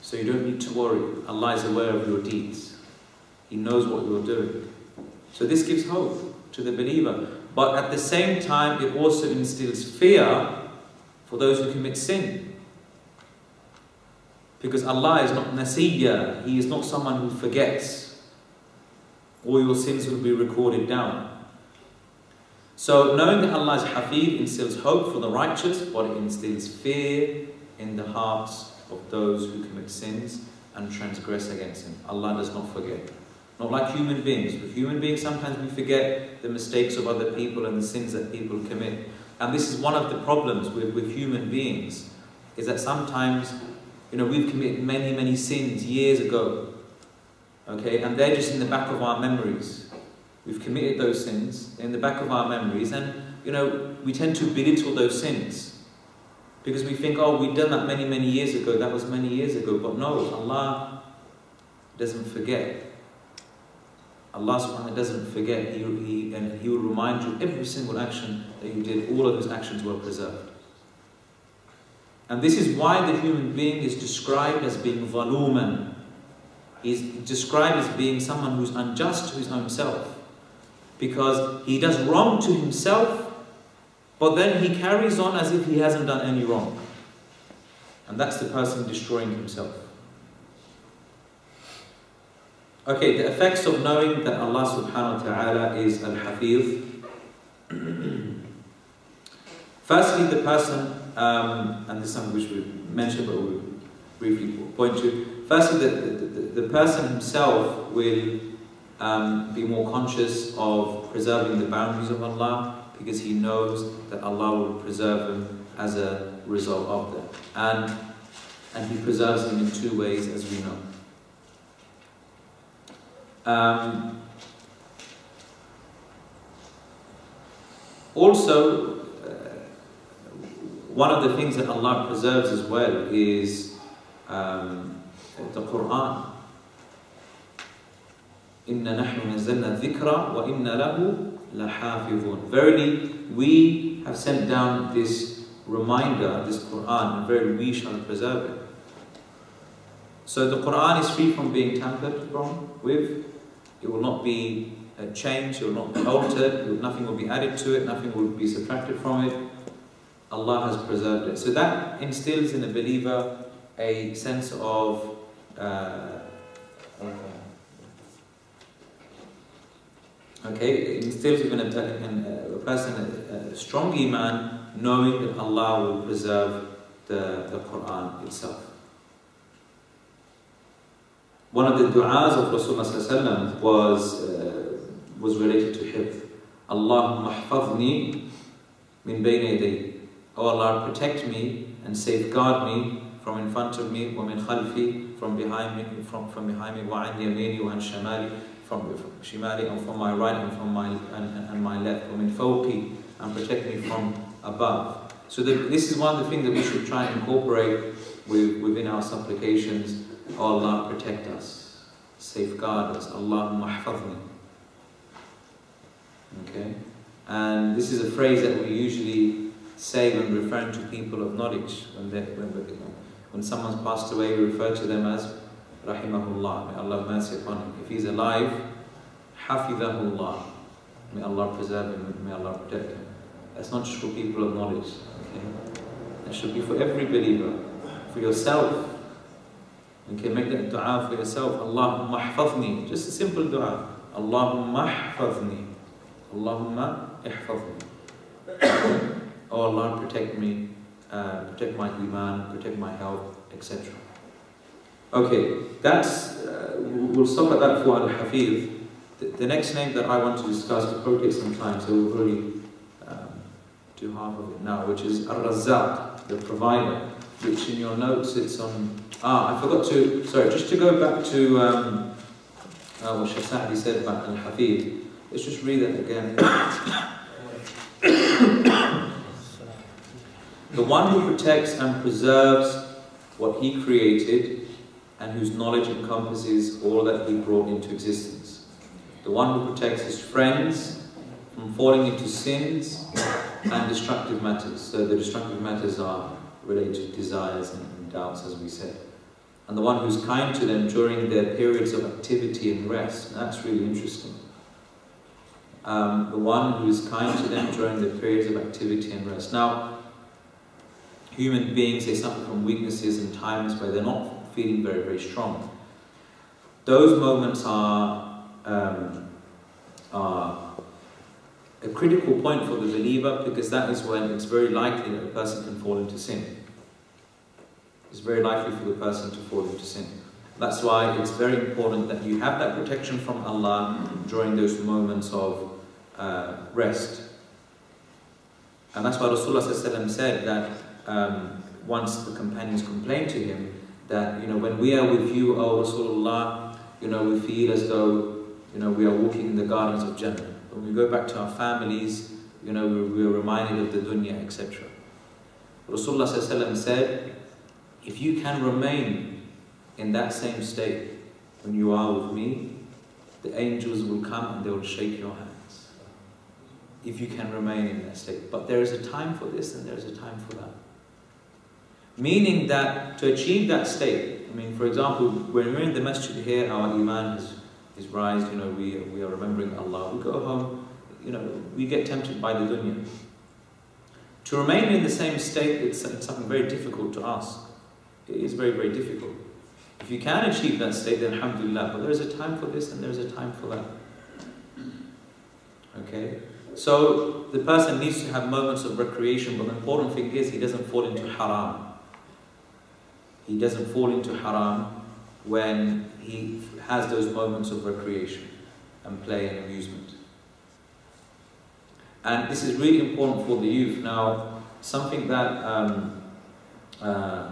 So you don't need to worry. Allah is aware of your deeds. He knows what you're doing. So this gives hope to the believer. But at the same time, it also instills fear for those who commit sin. Because Allah is not nasiyya, He is not someone who forgets. All your sins will be recorded down. So knowing that Allah is Hafiz instills hope for the righteous, but it instills fear in the hearts of those who commit sins and transgress against Him. Allah does not forget. Not like human beings. With human beings, sometimes we forget the mistakes of other people and the sins that people commit. And this is one of the problems with, with human beings, is that sometimes you know, we've committed many, many sins years ago. Okay, and they're just in the back of our memories. We've committed those sins in the back of our memories, and you know, we tend to belittle those sins because we think, oh, we've done that many, many years ago. That was many years ago. But no, Allah doesn't forget. Allah subhanahu doesn't forget. He, he, and He will remind you every single action that you did, all of those actions were preserved. And this is why the human being is described as being valuman. He's described as being someone who's unjust to his own self. Because he does wrong to himself, but then he carries on as if he hasn't done any wrong. And that's the person destroying himself. Okay, the effects of knowing that Allah subhanahu wa ta'ala is Al-Hafiz. Firstly, the person um, and this is something which we mentioned, but we'll briefly point to. Firstly, the, the, the person himself will um, be more conscious of preserving the boundaries of Allah because he knows that Allah will preserve him as a result of that. And, and he preserves him in two ways, as we know. Um, also, one of the things that Allah preserves as well is um, the Quran. إِنَّ نَحْنُ نَزَّلْنَا الذِّكْرَ وَإِنَّ لَهُ لَحَافِظُونَ Verily, we have sent down this reminder, this Quran, and verily we shall preserve it. So the Quran is free from being tampered from with. It will not be uh, changed, it will not be altered, nothing will be added to it, nothing will be subtracted from it. Allah has preserved it. So that instills in a believer a sense of uh, okay, it instills within a, in a person a, a strong iman, knowing that Allah will preserve the, the Quran itself. One of the du'as of Rasulullah was, uh, was related to hifz. Allahumma hfadhni min bayna Oh Allah, protect me and safeguard me from in front of me, khalfi, from behind me, from, from behind me, yamini wa an shamali, from, from shimali, and from my right and from my and, and my left, min fawqi, and protect me from above. So the, this is one of the things that we should try and incorporate with, within our supplications Oh Allah, protect us, safeguard us. Allahumma hafadhni. Okay? And this is a phrase that we usually say when referring to people of knowledge. When, they, when, when someone's passed away, we refer to them as Rahimahullah. May Allah have mercy upon him. If he's alive, Hafidahullah. May Allah preserve him, may Allah protect him. That's not just for people of knowledge. Okay? That should be for every believer. For yourself, you can make that dua for yourself. Allahumma ihfadhni. Just a simple dua. Allahumma ihfadhni. Allahumma ihfadhni. oh Allah, protect me, uh, protect my iman, protect my health, etc. Okay, that's, uh, we'll stop at that for Al-Hafiz. The, the, next name that I want to discuss will probably take some time, so we'll probably um, do half of it now, which is Ar-Razzaq, the provider, which in your notes it's on Ah, I forgot to, sorry, just to go back to um, uh, what Shaykh Sa'di said about Al-Hafid. Let's just read that again. the one who protects and preserves what he created and whose knowledge encompasses all that he brought into existence. The one who protects his friends from falling into sins and destructive matters. So the destructive matters are related to desires and doubts, as we said and the one who's kind to them during their periods of activity and rest. And that's really interesting. Um, the one who is kind to them during their periods of activity and rest. Now, human beings, they suffer from weaknesses and times where they're not feeling very, very strong. Those moments are, um, are a critical point for the believer because that is when it's very likely that a person can fall into sin it's very likely for the person to fall into sin. That's why it's very important that you have that protection from Allah during those moments of uh, rest. And that's why Rasulullah said that um, once the companions complained to him that, you know, when we are with you, O Rasulullah, you know, we feel as though, you know, we are walking in the gardens of Jannah. When we go back to our families, you know, we are reminded of the dunya, etc. Rasulullah said, if you can remain in that same state when you are with me, the angels will come and they will shake your hands. If you can remain in that state. But there is a time for this and there is a time for that. Meaning that to achieve that state, I mean, for example, when we're in the masjid here, our iman is, is rise, you know, we, we are remembering Allah. We go home, you know, we get tempted by the dunya. To remain in the same state, it's, something very difficult to ask it is very, very difficult. If you can achieve that state, then alhamdulillah. But there is a time for this and there is a time for that. Okay? So the person needs to have moments of recreation, but the important thing is he doesn't fall into haram. He doesn't fall into haram when he has those moments of recreation and play and amusement. And this is really important for the youth. Now, something that um, uh,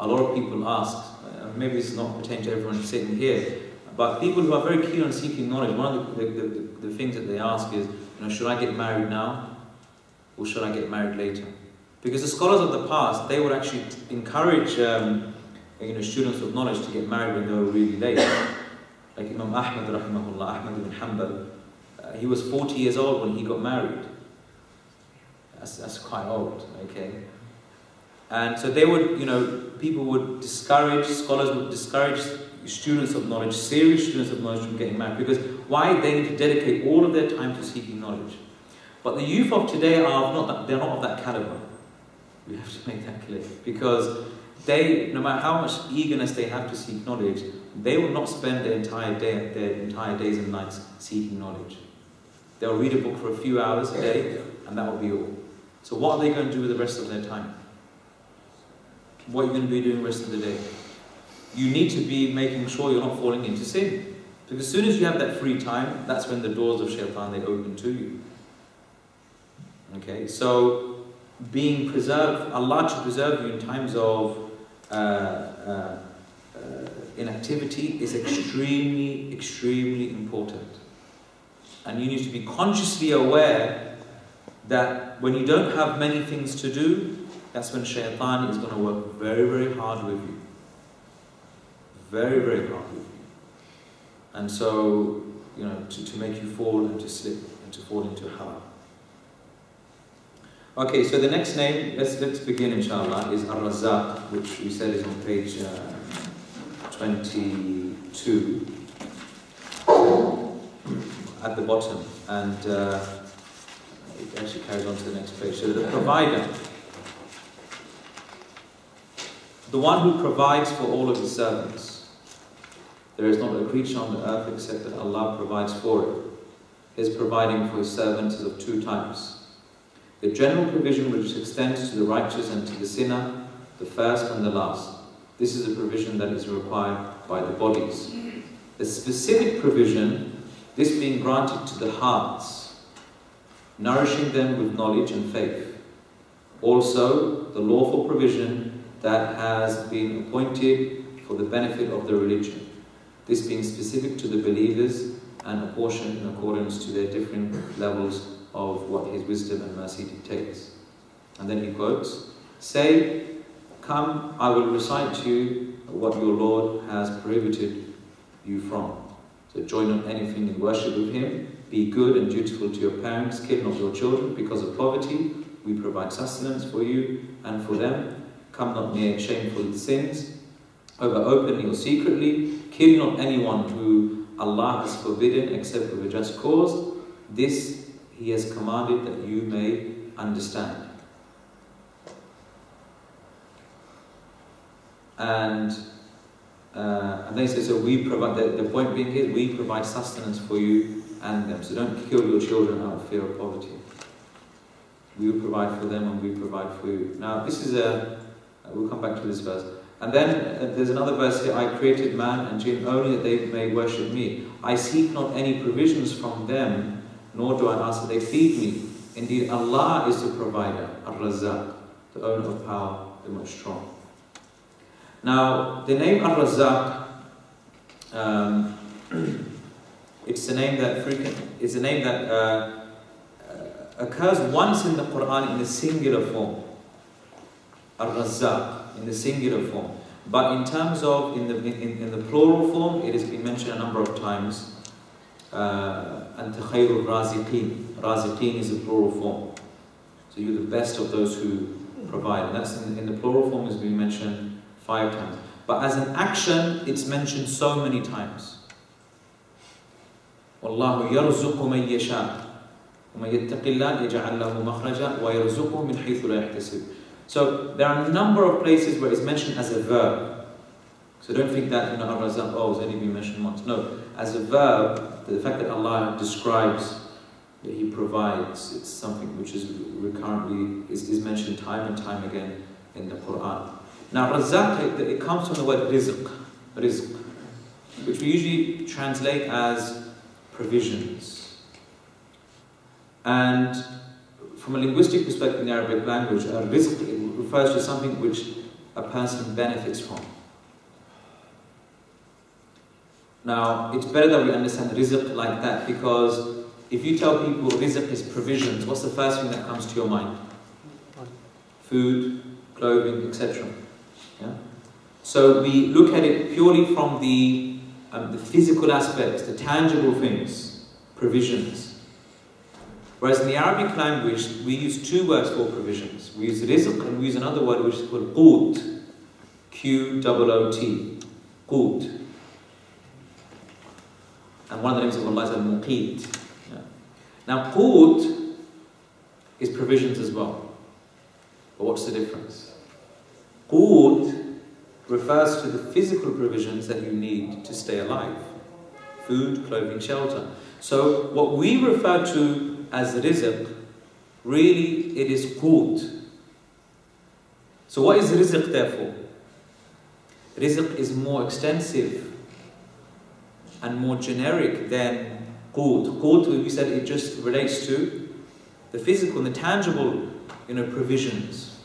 a lot of people ask, uh, maybe this is not pertaining to everyone sitting here, but people who are very keen on seeking knowledge, one of the, the, the, the things that they ask is, you know, should I get married now or should I get married later? Because the scholars of the past, they would actually encourage um, you know, students of knowledge to get married when they were really late. Like Imam Ahmad rahimahullah, Ahmad ibn Hanbal, uh, he was 40 years old when he got married. That's, that's quite old, okay? And so they would, you know, people would discourage, scholars would discourage students of knowledge, serious students of knowledge from getting married. Because why? They need to dedicate all of their time to seeking knowledge. But the youth of today are not that, they're not of that caliber. We have to make that clear. Because they, no matter how much eagerness they have to seek knowledge, they will not spend their entire day, their entire days and nights seeking knowledge. They'll read a book for a few hours a day, and that will be all. So what are they going to do with the rest of their time? What are you going to be doing the rest of the day? You need to be making sure you're not falling into sin. Because as soon as you have that free time, that's when the doors of shaitan they open to you. Okay, so being preserved, Allah to preserve you in times of uh, uh, uh, inactivity is extremely, extremely important. And you need to be consciously aware that when you don't have many things to do, that's when shaitan is going to work very, very hard with you. Very, very hard with you. And so, you know, to, to make you fall and to slip and to fall into haram. Okay, so the next name, let's, let's begin inshallah, is Ar-Razzaq, which we said is on page uh, 22 at the bottom. And uh, it actually carries on to the next page. So the provider, the one who provides for all of his servants. There is not a creature on the earth except that Allah provides for it. His providing for his servants is of two types. The general provision which extends to the righteous and to the sinner, the first and the last. This is a provision that is required by the bodies. The specific provision, this being granted to the hearts, nourishing them with knowledge and faith. Also, the lawful provision that has been appointed for the benefit of the religion. This being specific to the believers and apportioned in accordance to their different levels of what his wisdom and mercy dictates. And then he quotes, Say, Come, I will recite to you what your Lord has prohibited you from. So join not anything in worship with him. Be good and dutiful to your parents. Kill not your children because of poverty. We provide sustenance for you and for them. Come not near shameful sins, whether openly or secretly. Kill not anyone who Allah has forbidden except with a just cause. This he has commanded that you may understand. And uh, and they say, so we provide, the, the point being here, we provide sustenance for you and them. So don't kill your children out of fear of poverty. We will provide for them and we provide for you. Now, this is a, we'll come back to this verse. And then uh, there's another verse here, I created man and jinn only that they may worship me. I seek not any provisions from them nor do I ask that they feed me. Indeed, Allah is the provider, Ar-Razzaq, the owner of power, the most strong. Now, the name Ar-Razzaq, um, it's a name that frequent, it's a name that uh, uh, occurs once in the Quran in the singular form. Ar-Razzaq, in the singular form. But in terms of, in the, in, in the plural form, it has been mentioned a number of times. Uh, Anta khayrul raziqeen. Raziqeen is a plural form. So you're the best of those who provide. And that's in, in the plural form has been mentioned five times. But as an action, it's mentioned so many times. والله يرزق من يشاء ومن يتق الله يجعل له مخرجا ويرزقه من حيث لا يحتسب. So there are a number of places where it's mentioned as a verb. So don't think that you know Ar-Razzaq, oh, it's only been mentioned once. No, as a verb, the fact that Allah describes that He provides, it's something which is recurrently is, is mentioned time and time again in the Quran. Now, razaq, it, comes from the word rizq, rizq, which we usually translate as provisions. And from a linguistic perspective in the Arabic language, rizq refers to something which a person benefits from. Now, it's better that we understand rizq like that because if you tell people rizq is provisions, what's the first thing that comes to your mind? Food, clothing, etc. Yeah? So we look at it purely from the, um, the physical aspects, the tangible things, provisions. Whereas in the Arabic language, we use two words for provisions. We use rizq and we use another word which is called qut. Q-O-O-T. Qut. And one of the names of Allah is Al-Muqit. Yeah. Now, qut is provisions as well. But what's the difference? Qut refers to the physical provisions that you need to stay alive. Food, clothing, shelter. So what we refer to as rizq, really it is qut. So what is rizq therefore? Rizq is more extensive and more generic than qut. Qut, we said it just relates to the physical and the tangible you know, provisions.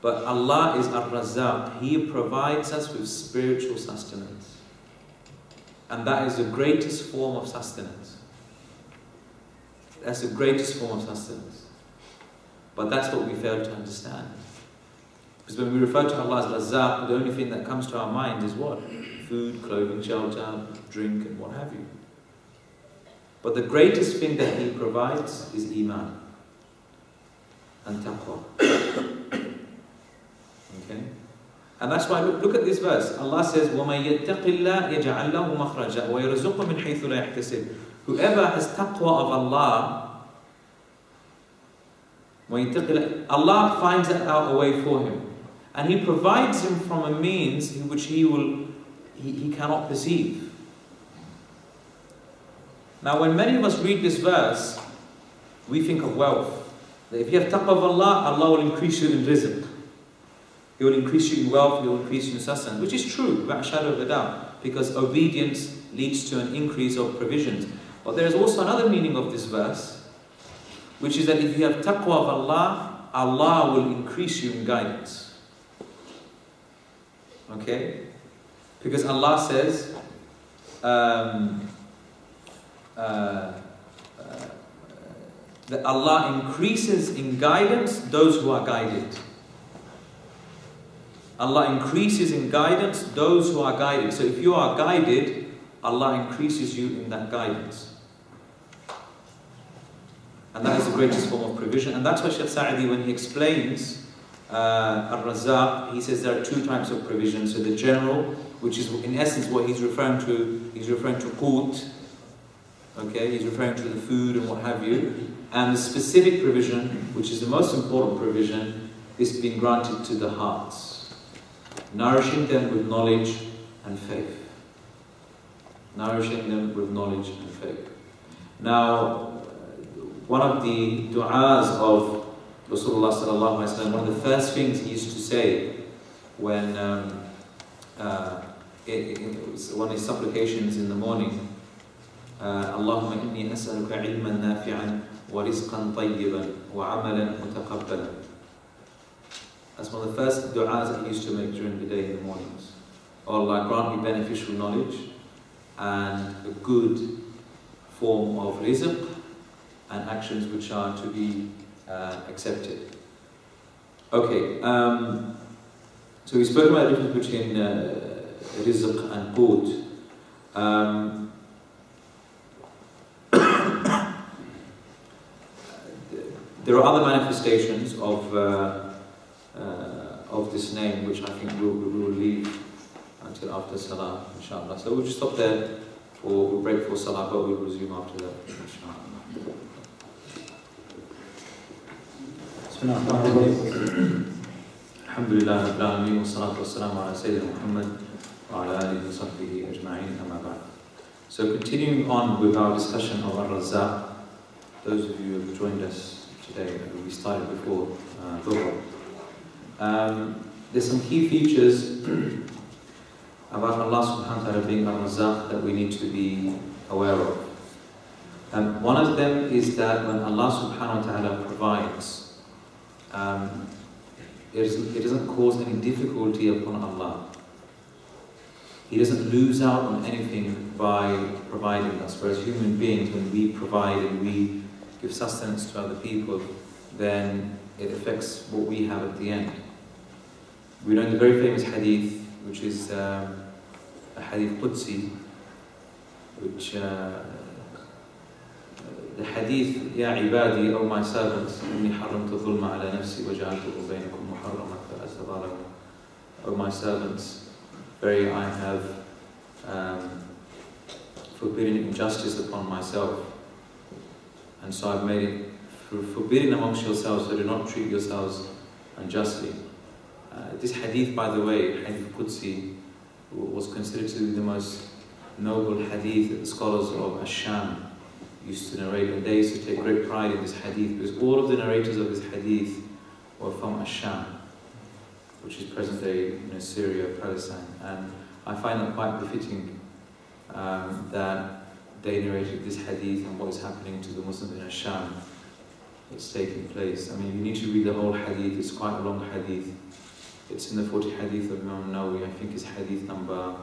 But Allah is Ar-Razzaq. He provides us with spiritual sustenance. And that is the greatest form of sustenance. That's the greatest form of sustenance. But that's what we fail to understand. Because when we refer to Allah as Razzaq, the only thing that comes to our mind is what? Food, clothing, shelter, drink, and what have you. But the greatest thing that He provides is Iman and Taqwa. Okay? And that's why, look, look at this verse. Allah says, وَمَن يَتَّقِ اللَّهِ يَجْعَلْ لَهُ مَخْرَجًا وَيَرْزُقْهُ مِنْ حَيْثُ لَا يَحْتَسِبُ Whoever has taqwa of Allah, Allah finds out a way for him. And He provides him from a means in which he will he, he cannot perceive. Now when many of us read this verse, we think of wealth. That if you have taqwa of Allah, Allah will increase you in rizq. He will increase you in wealth, He will increase you in sustenance, which is true, without a shadow of a doubt, because obedience leads to an increase of provisions. But there is also another meaning of this verse, which is that if you have taqwa of Allah, Allah will increase you in guidance. Okay? Because Allah says, um, uh, uh, that Allah increases in guidance those who are guided. Allah increases in guidance those who are guided. So if you are guided, Allah increases you in that guidance. And that is the greatest form of provision. And that's why Shaykh Sa'di, when he explains uh, Ar-Razzaq, he says there are two types of provision. So the general, which is in essence what he's referring to, he's referring to qut, okay, he's referring to the food and what have you. And the specific provision, which is the most important provision, is being granted to the hearts nourishing them with knowledge and faith. Nourishing them with knowledge and faith. Now, one of the du'as of Rasulullah sallallahu alaihi wasallam, one of the first things he used to say when um, uh, it, it, was one of his supplications in the morning, اللهم إني أسألك علما نافعا ورزقا طيبا وعملا متقبلا that's one of the first du'as that he used to make during the day in the mornings. Oh Allah, grant me beneficial knowledge and a good form of rizq and actions which are to be uh, accepted. Okay, um, so we spoke about the difference between uh, rizq and qut. Um, there are other manifestations of uh, uh, of this name, which I think we'll, we will leave until after Salah, inshallah. So we'll just stop there for we'll break for Salah, but we'll resume after that, inshallah. الحمد لله رب العالمين والصلاة والسلام على سيدنا محمد وعلى آله وصحبه أجمعين أما بعد So continuing on with our discussion of Ar-Razzaq, those of you who have joined us today, we started before uh, Dhuhr, um, there's some key features about Allah subhanahu wa ta'ala being al-Razzaq that we need to be aware of. Um, one of them is that when Allah subhanahu wa ta'ala provides, um, it, is, it doesn't cause any difficulty upon Allah. He doesn't lose out on anything by providing us. Whereas human beings, when we provide and we give sustenance to other people, then it affects what we have at the end. We know the very famous hadith, which is um, a hadith Qudsi, which uh, the hadith, Ya ibadi, O my servants, inni haramtu dhulma ala nafsi wa ja'altuhu bainakum muharraman. O my servants, very I have um, forbidden injustice upon myself. And so I've made it forbidden amongst yourselves, so do not treat yourselves unjustly. Uh, this hadith, by the way, Hadith Qudsi, was considered to be the most noble hadith that the scholars of Asham used to narrate, and they used to take great pride in this hadith because all of the narrators of this hadith were from Asham, which is present day you know, Syria, Palestine. And I find that quite befitting um, that they narrated this hadith and what is happening to the Muslims in Asham. It's taking place. I mean, you need to read the whole hadith, it's quite a long hadith. It's in the 40 hadith of Imam Nawawi, I think it's hadith number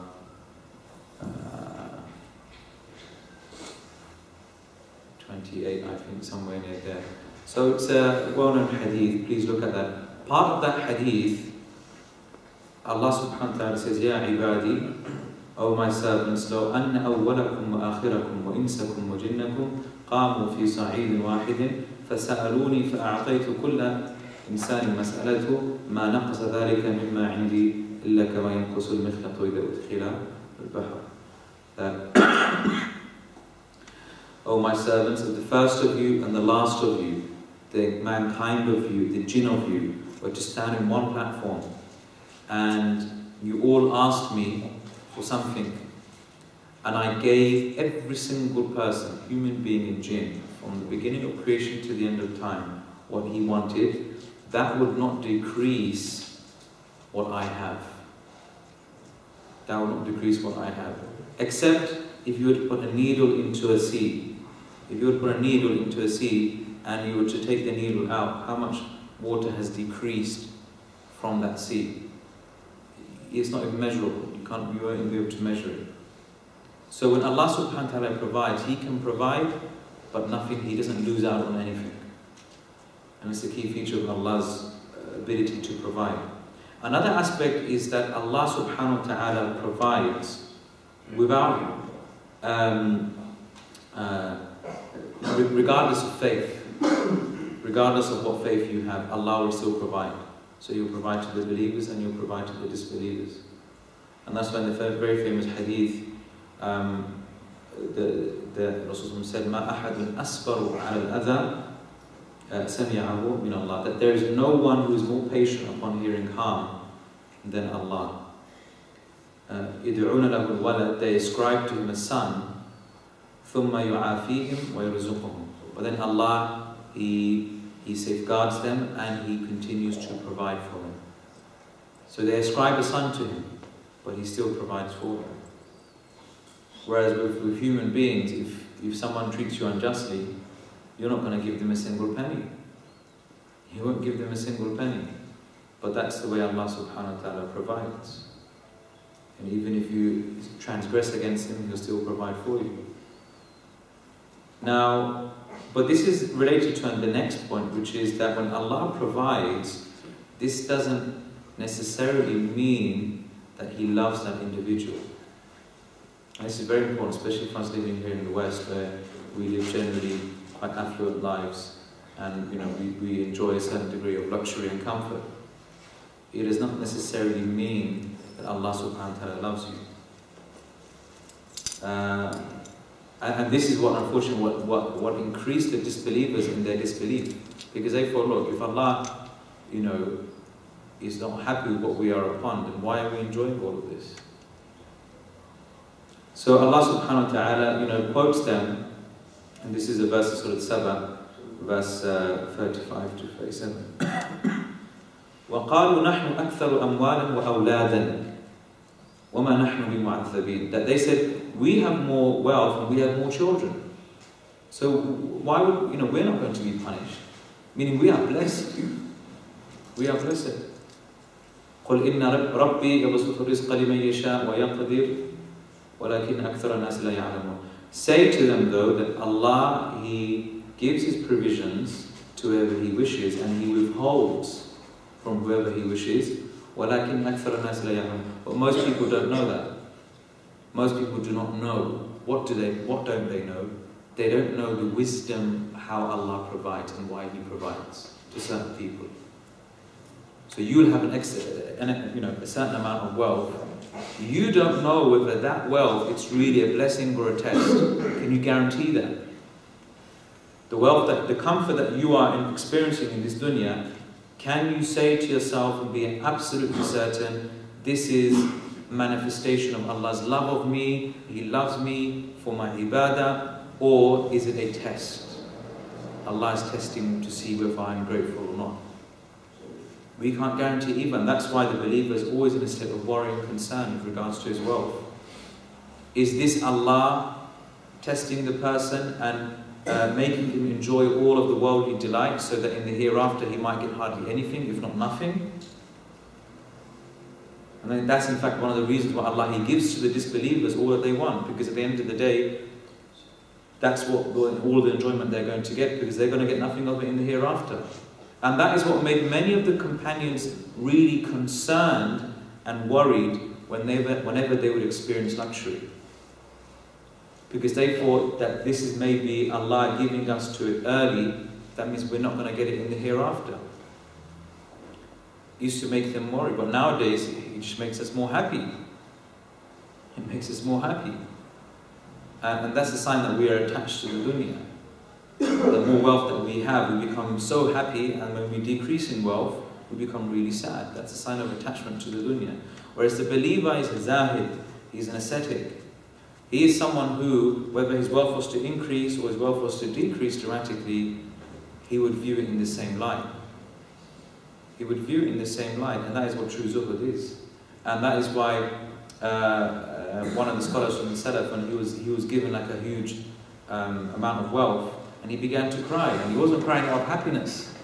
uh, 28, I think, somewhere near there. So it's a well known hadith, please look at that. Part of that hadith, Allah subhanahu wa ta'ala says, Ya ibadi, O my servants, لو أن أولكم وآخركم وإنسكم وجنكم قاموا في صعيد واحد فسألوني فأعطيت كل إنسان مسألته ما نقص ذلك مما عندي إلا كما ينقص المخلط إذا أدخل البحر. That, O my servants, the first of you and the last of you, the mankind of you, the jinn of you, were to stand in one platform, and you all asked me for something, and I gave every single person, human being and jinn, from the beginning of creation to the end of time, what he wanted, that would not decrease what I have. That would not decrease what I have. Except if you were to put a needle into a sea. If you were to put a needle into a sea and you were to take the needle out, how much water has decreased from that sea? It's not even measurable. You can't you won't be able to measure it. So when Allah subhanahu wa ta'ala provides, He can provide, but nothing, He doesn't lose out on anything. And it's a key feature of Allah's uh, ability to provide. Another aspect is that Allah subhanahu wa ta'ala provides without, um, uh, regardless of faith, regardless of what faith you have, Allah will still provide. So He'll provide to the believers and He'll provide to the disbelievers. And that's when the very famous hadith, um, the, the Rasul said, ما أحد أصبر على الأذى سمعه من Allah. That there is no one who is more patient upon hearing harm than Allah. يدعون له الولد, they ascribe to him a son, ثم يعافيهم ويرزقهم. But then Allah, He, he safeguards them and He continues to provide for them. So they ascribe a son to Him, but He still provides for them. Whereas with, with human beings, if, if someone treats you unjustly, you're not going to give them a single penny. You won't give them a single penny. But that's the way Allah subhanahu wa ta'ala provides. And even if you transgress against Him, He'll still provide for you. Now, but this is related to the next point, which is that when Allah provides, this doesn't necessarily mean that He loves that individual. And this is very important, especially for us living here in the West, where we live generally quite affluent lives and you know we, we enjoy a certain degree of luxury and comfort. It does not necessarily mean that Allah subhanahu wa ta'ala loves you. Uh, and, and, this is what unfortunately what, what, what increased the disbelievers in their disbelief. Because they thought, look, if Allah, you know, is not happy with what we are upon, then why are we enjoying all of this? So Allah subhanahu wa ta'ala, you know, quotes them and this is a verse of Surah Saba, verse uh, 35 to 37. وقالوا نحن أكثر أموالا وأولادا وما نحن بمعذبين That they said, we have more wealth and we have more children. So why would, you know, we're not going to be punished. Meaning we are blessed. We are blessed. قل إن رب- ربي يبسط الرزق لمن يشاء ويقدر ولكن أكثر الناس لا يعلمون Say to them though that Allah He gives His provisions to whoever He wishes and He withholds from whoever He wishes ولكن أكثر الناس لا يعلمون But most people don't know that. Most people do not know. What do they? What don't they know? They don't know the wisdom how Allah provides and why He provides to certain people. So you'll have an ex, an, you know, a certain amount of wealth. You don't know whether that wealth it's really a blessing or a test. Can you guarantee that? The wealth that, the comfort that you are in experiencing in this dunya, can you say to yourself and be absolutely certain, this is manifestation of Allah's love of me, He loves me for my ibadah, or is it a test? Allah is testing to see whether I'm grateful or not. We can't guarantee even. that's why the believer is always in a state of worry and concern with regards to his wealth. Is this Allah testing the person and uh, making him enjoy all of the worldly delights so that in the hereafter he might get hardly anything, if not nothing? And then that's in fact one of the reasons why Allah He gives to the disbelievers all that they want, because at the end of the day, that's what all the enjoyment they're going to get, because they're going to get nothing of it in the hereafter. And that is what made many of the companions really concerned and worried whenever, whenever they would experience luxury. Because they thought that this is maybe Allah giving us to it early, that means we're not going to get it in the hereafter. Used to make them worry, but nowadays it just makes us more happy. It makes us more happy. And, and that's a sign that we are attached to the dunya. The more wealth that we have, we become so happy, and when we decrease in wealth, we become really sad. That's a sign of attachment to the dunya. Whereas the believer is a zahid, he's an ascetic. He is someone who, whether his wealth was to increase or his wealth was to decrease dramatically, he would view it in the same light. He would view it in the same light, and that is what true zuhud is. And that is why uh, uh, one of the scholars from the Salaf, when he was, he was given like a huge um, amount of wealth, and he began to cry, and he wasn't crying out of happiness.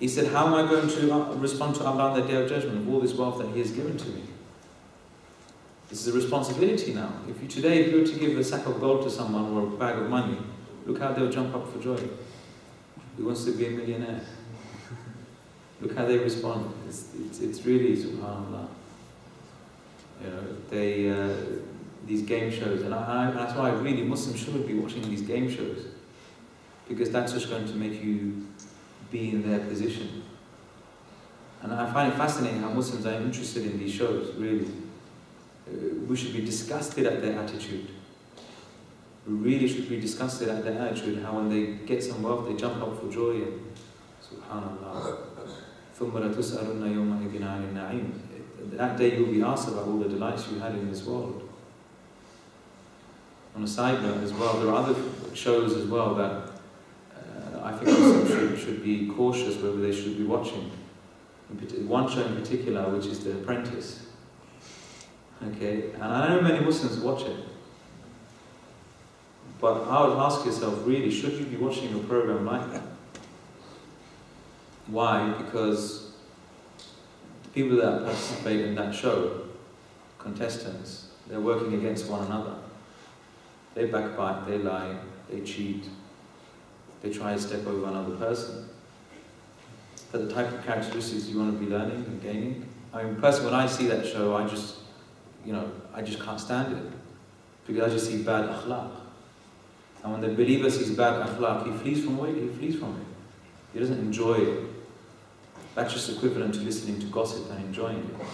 He said, How am I going to uh, respond to Allah on the day of judgment of all this wealth that He has given to me? This is a responsibility now. If you today, if you were to give a sack of gold to someone or a bag of money, look how they'll jump up for joy. Who wants to be a millionaire? look how they respond. It's, it's, it's really subhanallah. You know, they uh, these game shows, and I, I, that's why really Muslims should be watching these game shows because that's just going to make you be in their position. And I find it fascinating how Muslims are interested in these shows. Really, uh, we should be disgusted at their attitude. We really should be disgusted at their attitude, how when they get some wealth, they jump up for joy. And, Subhanallah. That day you'll be asked about all the delights you had in this world. On a side note as well, there are other shows as well that uh, I think should, should be cautious whether they should be watching. One show in particular, which is The Apprentice Okay, and I know many Muslims watch it. But I would ask yourself, really, should you be watching a program like that? Why? Because the people that participate in that show, contestants, they're working against one another. They backbite, they lie, they cheat, they try to step over another person. But the type of characteristics you want to be learning and gaining. I mean, personally, when I see that show, I just, you know, I just can't stand it because I just see bad akhlaq. And when the believer sees bad akhlaq, he flees from it. He flees from it. He doesn't enjoy it. That's just equivalent to listening to gossip and enjoying it.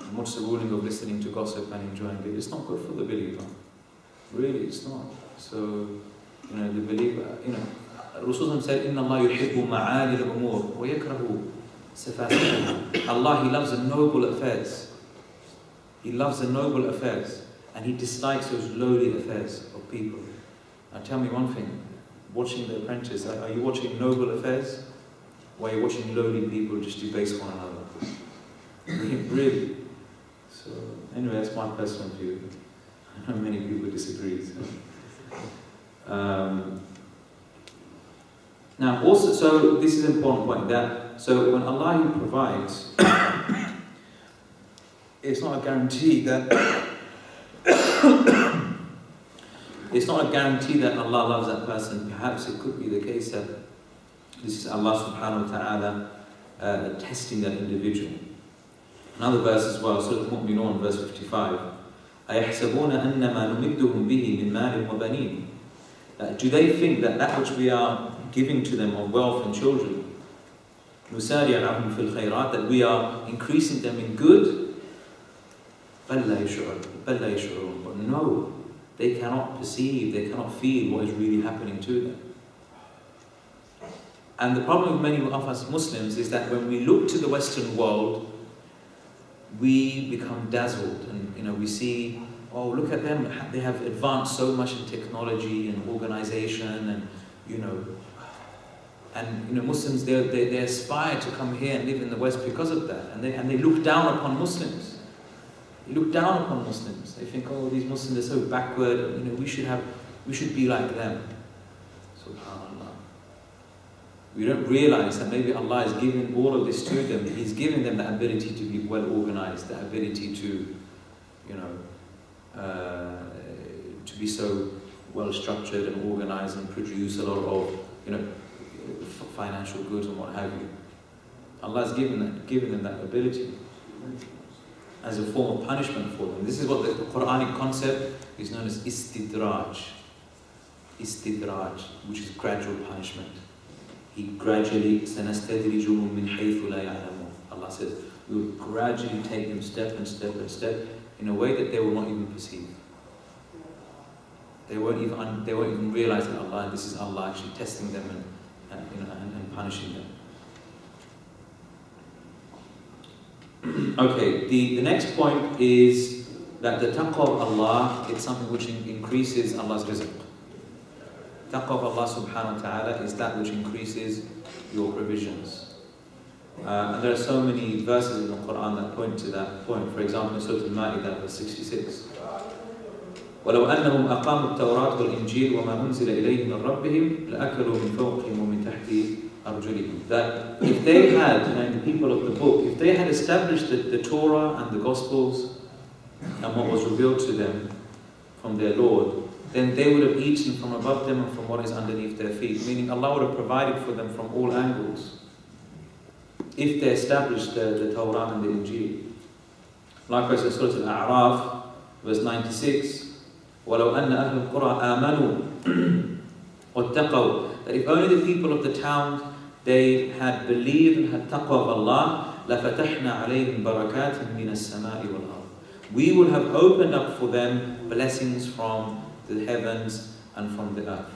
And what's the ruling of listening to gossip and enjoying it? It's not good for the believer. Really, it's not. So, you know, the believer, you know, Rasulullah said, إِنَّ اللَّهَ يُحِبُّ مَعَالِ الْأُمُورِ وَيَكْرَهُ سَفَاسِفَهَا Allah, He loves the noble affairs. He loves the noble affairs. And He dislikes those lowly affairs of people. Now tell me one thing. Watching The Apprentice, are you watching noble affairs? Or are you watching lowly people just debase one another? really? So, anyway, that's my personal view. I know many people disagree. So. Um, Now, also, so this is an important point that so when Allah provides, it's not a guarantee that it's not a guarantee that Allah loves that person. Perhaps it could be the case that this is Allah Subhanahu wa Taala uh, testing that individual. Another verse as well, Surah Al-Mu'minun, verse 55. أَيَحْسَبُونَ أَنَّمَا نُمِدُّهُم بِهِ مِن مَالٍ وَبَنِينَ uh, Do they think that that which we are giving to them of wealth and children, نُسَارِعَ لَهُمْ فِي الْخَيْرَاتِ That we are increasing them in good? but no, they cannot perceive, they cannot feel what is really happening to them. And the problem with many of us Muslims is that when we look to the Western world, we become dazzled and you know we see oh look at them they have advanced so much in technology and organization and you know and you know Muslims they, they, they aspire to come here and live in the West because of that and they, and they look down upon Muslims look down upon Muslims they think oh these Muslims are so backward you know we should have we should be like them subhanallah we don't realize that maybe Allah is giving all of this to them. He's giving them the ability to be well organized, the ability to, you know, uh, to be so well structured and organized and produce a lot of, you know, financial goods and what have you. Allah has given, that, given them that ability as a form of punishment for them. This is what the Quranic concept is known as istidraj. Istidraj, which is gradual punishment. He gradually, سَنَسْتَدْرِجُهُمْ مِنْ حَيْثُ لَا يَعْلَمُونَ Allah says, we will gradually take them step and step and step in a way that they will not even perceive. They won't even, they won't even realize that Allah, this is Allah actually testing them and, and you know, and, and punishing them. okay, the, the next point is that the taqwa of Allah, it's something which increases Allah's rizq. Taqwa of Allah subhanahu wa ta'ala is that which increases your provisions. Uh, and there are so many verses in the Quran that point to that point. For example, in Surah Al-Ma'idah, verse 66. ولو أنهم أقاموا التوراة والإنجيل وما أنزل إليهم من ربهم لأكلوا من فوقهم ومن تحت أرجلهم. That if they had, and the people of the book, if they had established the, the Torah and the Gospels and what was revealed to them from their Lord, then they would have eaten from above them and from what is underneath their feet. Meaning Allah would have provided for them from all angles if they established the, the Torah and the Injil. Likewise in Surah Al-A'raf, verse 96, وَلَوْ أَنَّ أَهْلُ الْقُرَىٰ آمَنُوا وَاتَّقَوْا That if only the people of the towns, they had believed and had taqwa of Allah, لَفَتَحْنَا عَلَيْهِمْ بَرَكَاتٍ مِنَ السَّمَاءِ وَالْأَرْضِ We would have opened up for them blessings from the heavens and from the earth.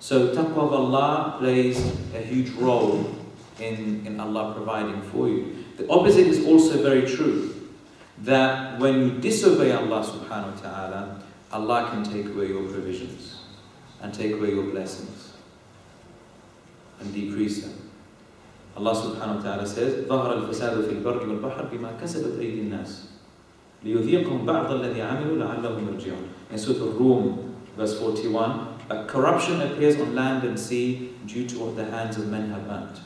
So taqwa of Allah plays a huge role in, in Allah providing for you. The opposite is also very true. That when you disobey Allah subhanahu wa ta'ala, Allah can take away your provisions and take away your blessings and decrease them. Allah subhanahu wa ta'ala says, ظهر الفساد في البر والبحر بما كسبت أيدي الناس ليذيقهم بعض الذي عملوا لعلهم يرجعون. In Surah Al-Rum, verse 41, that corruption appears on land and sea due to what the hands of men have earned.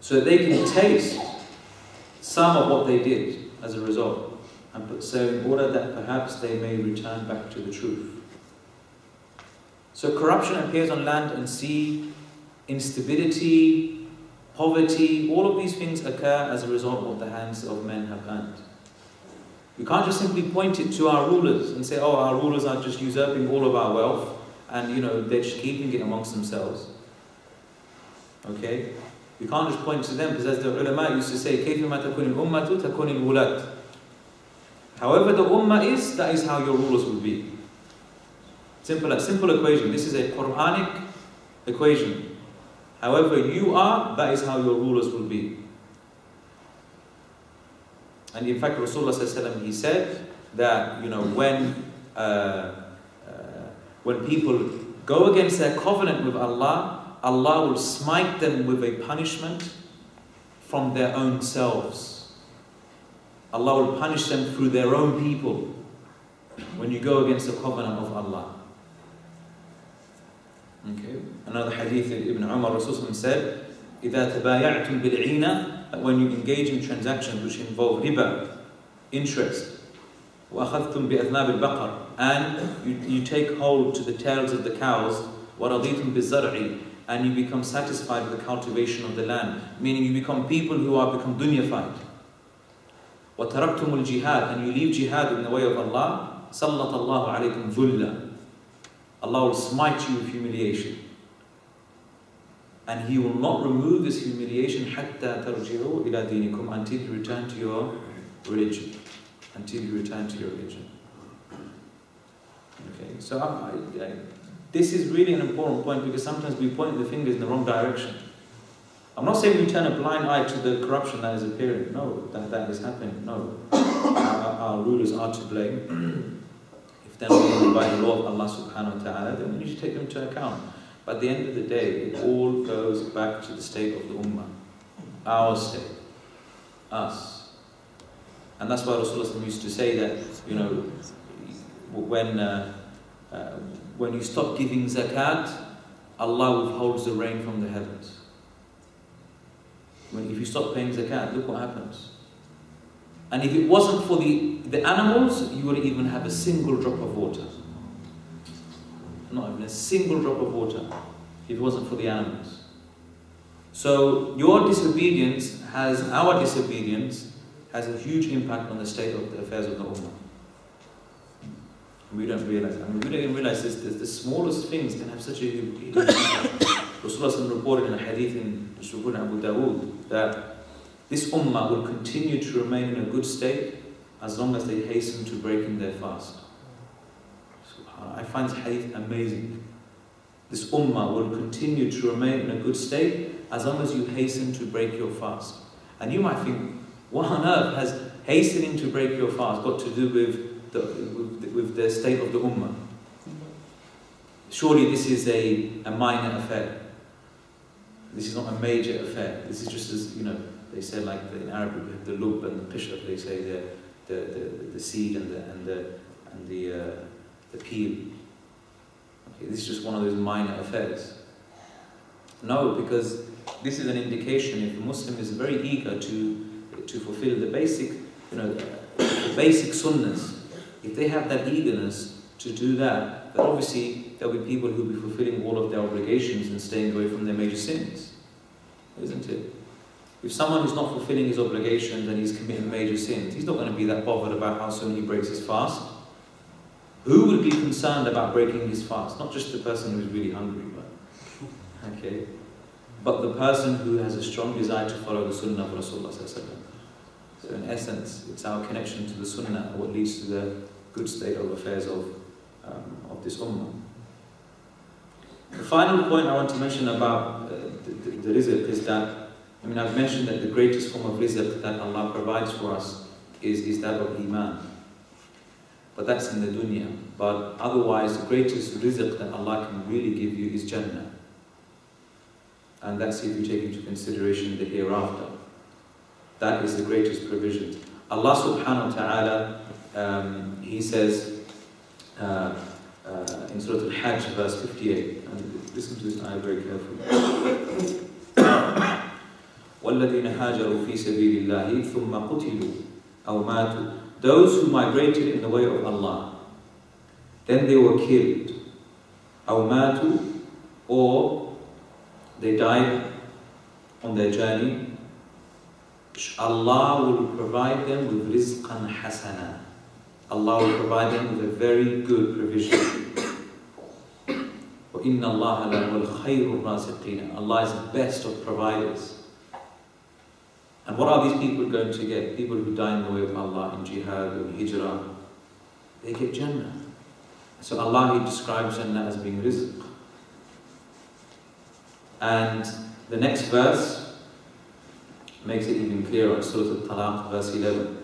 So that they can taste some of what they did as a result. And so in order that perhaps they may return back to the truth. So corruption appears on land and sea, instability, poverty, all of these things occur as a result of what the hands of men have earned. We can't just simply point it to our rulers and say, oh, our rulers are just usurping all of our wealth and, you know, they're just keeping it amongst themselves. Okay? We can't just point to them because as the ulama used to say, كَيْفَمَا تَكُونِ الْأُمَّةُ تَكُونِ الْوُلَاتِ However the ummah is, that is how your rulers will be. Simple, simple equation. This is a Quranic equation. However you are, that is how your rulers will be. And in fact, Rasulullah he said that you know when uh, uh, when people go against their covenant with Allah, Allah will smite them with a punishment from their own selves. Allah will punish them through their own people when you go against the covenant of Allah. Okay. Another hadith that Ibn Umar Rasulullah said, إِذَا تَبَايَعْتُمْ بِالْعِينَ that When you engage in transactions which involve riba, interest, وَأَخَذْتُمْ بِأَذْنَابِ الْبَقَرِ And you, you take hold to the tails of the cows, وَرَضِيتُمْ بِالزَّرْعِ And you become satisfied with the cultivation of the land. Meaning you become people who are become dunyafied. وَتَرَكْتُمُ الْجِهَادِ And you leave jihad in the way of Allah, سَلَّطَ اللَّهُ عَلَيْكُمْ ذُلًّا Allah will smite you with humiliation. And He will not remove this humiliation حَتَّى تَرْجِعُوا إِلَى دِينِكُمْ Until you return to your religion. Until you return to your religion. Okay, so I, I, this is really an important point because sometimes we point the fingers in the wrong direction. I'm not saying we turn a blind eye to the corruption that is appearing. No, that, that is happening. No. Our, our rulers are to blame. they're not by the law of Allah subhanahu wa ta'ala, then we need to take them to account. But at the end of the day, it all goes back to the state of the ummah. Our state. Us. And that's why Rasulullah used to say that, you know, when, uh, uh, when you stop giving zakat, Allah withholds the rain from the heavens. When, if you stop paying zakat, look what happens. And if it wasn't for the, the animals, you wouldn't even have a single drop of water. Not even a single drop of water if it wasn't for the animals. So your disobedience has, our disobedience has a huge impact on the state of the affairs of the Ummah. We don't realize I mean, we don't even realize this, this. The smallest things can have such a huge impact. Rasulullah reported in a hadith in Abu Dawood that this ummah will continue to remain in a good state as long as they hasten to breaking their fast. I find this hadith amazing. This ummah will continue to remain in a good state as long as you hasten to break your fast. And you might think, what on earth has hastening to break your fast got to do with the, with, the, with the state of the ummah? Surely this is a, a minor affair. This is not a major affair. This is just as, you know, they say like in Arabic we have the lub and the qishra, they say the, the, the, the seed and the, and the, and the, uh, the peel. Okay, this is just one of those minor affairs. No, because this is an indication if a Muslim is very eager to, to fulfill the basic, you know, the basic sunnahs, if they have that eagerness to do that, then obviously there'll be people who'll be fulfilling all of their obligations and staying away from their major sins. Isn't it? If someone is not fulfilling his obligations and he's committing major sins, he's not going to be that bothered about how soon he breaks his fast. Who would be concerned about breaking his fast? Not just the person who's really hungry, but okay, but the person who has a strong desire to follow the sunnah of Rasulullah. So in essence, it's our connection to the sunnah what leads to the good state of affairs of, um, of this ummah. The final point I want to mention about uh, the, the, the rizq is that, I mean, I've mentioned that the greatest form of rizq that Allah provides for us is, is that of iman. But that's in the dunya. But otherwise, the greatest rizq that Allah can really give you is Jannah. And that's if you take into consideration the hereafter. That is the greatest provision. Allah subhanahu wa ta'ala, um, He says uh, uh, in Surah Al-Hajj, verse 58, and listen to this ayah very carefully. وَالَّذِينَ هَاجَرُوا فِي سَبِيلِ اللَّهِ ثُمَّ قُتِلُوا أَوْ مَاتُوا Those who migrated in the way of Allah, then they were killed. أَوْ مَاتُوا Or they died on their journey, Allah will provide them with rizqan hasana. Allah will provide them with a very good provision. وَإِنَّ اللَّهَ لَهُوَ الْخَيْرُ الرَّازِقِينَ Allah is the best of providers. And what are these people going to get? People who die in the way of Allah in jihad or hijrah. They get Jannah. So Allah He describes Jannah as being rizq. And the next verse makes it even clearer. Surah Al-Talaq, verse 11.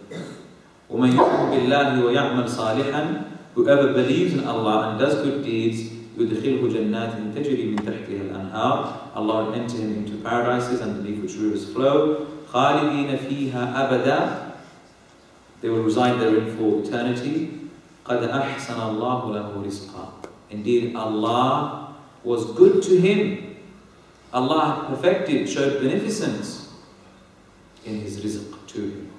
وَمَنْ يُؤْمِنْ بِاللَّهِ وَيَعْمَلْ صَالِحًا Whoever believes in Allah and does good deeds, يُدْخِلْهُ جَنَّاتٍ تَجْرِي مِنْ تَحْتِهَا الْأَنْهَارِ Allah will enter him into paradises underneath which rivers flow. خَالِدِينَ فِيهَا أَبَدًا They will reside therein for eternity. قَدْ أَحْسَنَ اللَّهُ لَهُ رِزْقًا Indeed, Allah was good to him. Allah perfected, showed beneficence in his rizq to him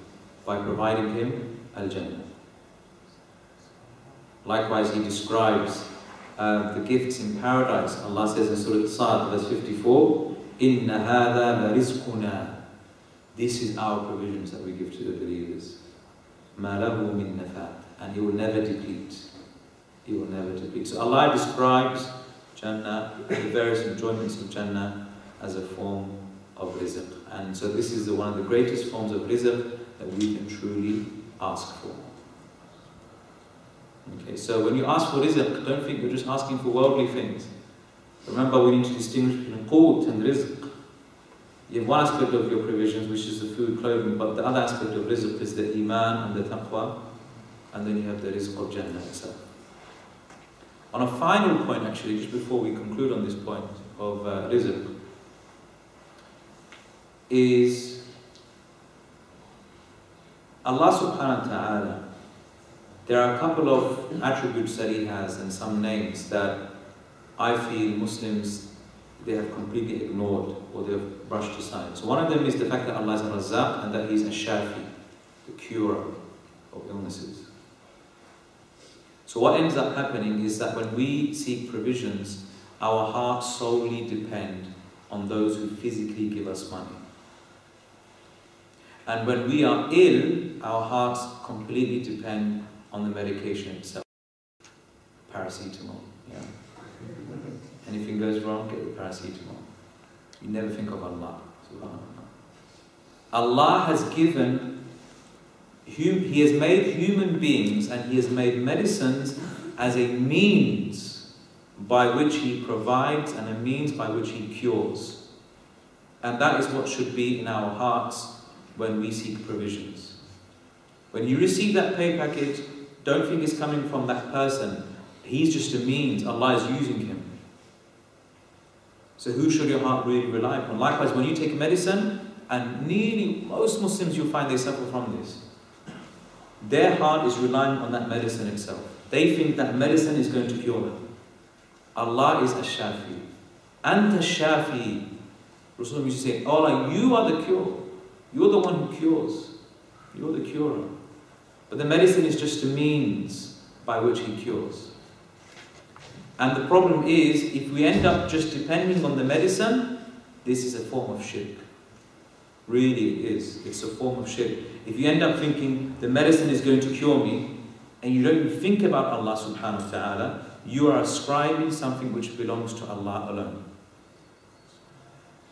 by providing him al-Jannah. Likewise, he describes uh, the gifts in paradise. Allah says in Surah Sad, verse 54, إِنَّ هَذَا لَرِزْقُنَا This is our provisions that we give to the believers. مَا لَهُ مِن نَفَاتٍ And He will never deplete. He will never deplete. So Allah describes Jannah, the various enjoyments of Jannah as a form of rizq. And so this is the, one of the greatest forms of rizq that we can truly ask for. Okay, so when you ask for rizq, don't think you're just asking for worldly things. Remember, we need to distinguish between qut and rizq. You have one aspect of your provisions, which is the food, clothing, but the other aspect of rizq is the iman and the taqwa, and then you have the rizq of Jannah itself. On a final point, actually, just before we conclude on this point of uh, rizq, is Allah subhanahu wa ta'ala there are a couple of attributes that he has and some names that I feel Muslims they have completely ignored or they have brushed aside. So one of them is the fact that Allah is Razzaq and that He is a Shafi, the curer of illnesses. So what ends up happening is that when we seek provisions, our hearts solely depend on those who physically give us money. And when we are ill, our hearts completely depend on the medication itself. Paracetamol. Yeah. Anything goes wrong, get the paracetamol. You never think of Allah. Allah has given, He has made human beings and He has made medicines as a means by which He provides and a means by which He cures. And that is what should be in our hearts when we seek provisions. When you receive that pay package, don't think it's coming from that person. He's just a means. Allah is using him. So who should your heart really rely upon? Likewise, when you take medicine, and nearly most Muslims you'll find they suffer from this. Their heart is relying on that medicine itself. They think that medicine is going to cure them. Allah is a shafi. Anta shafi. Rasulullah used to say, Allah, you are the cure. You're the one who cures. You're the curer. But the medicine is just a means by which he cures. And the problem is, if we end up just depending on the medicine, this is a form of shirk. Really, it is. It's a form of shirk. If you end up thinking the medicine is going to cure me, and you don't even think about Allah subhanahu wa ta'ala, you are ascribing something which belongs to Allah alone.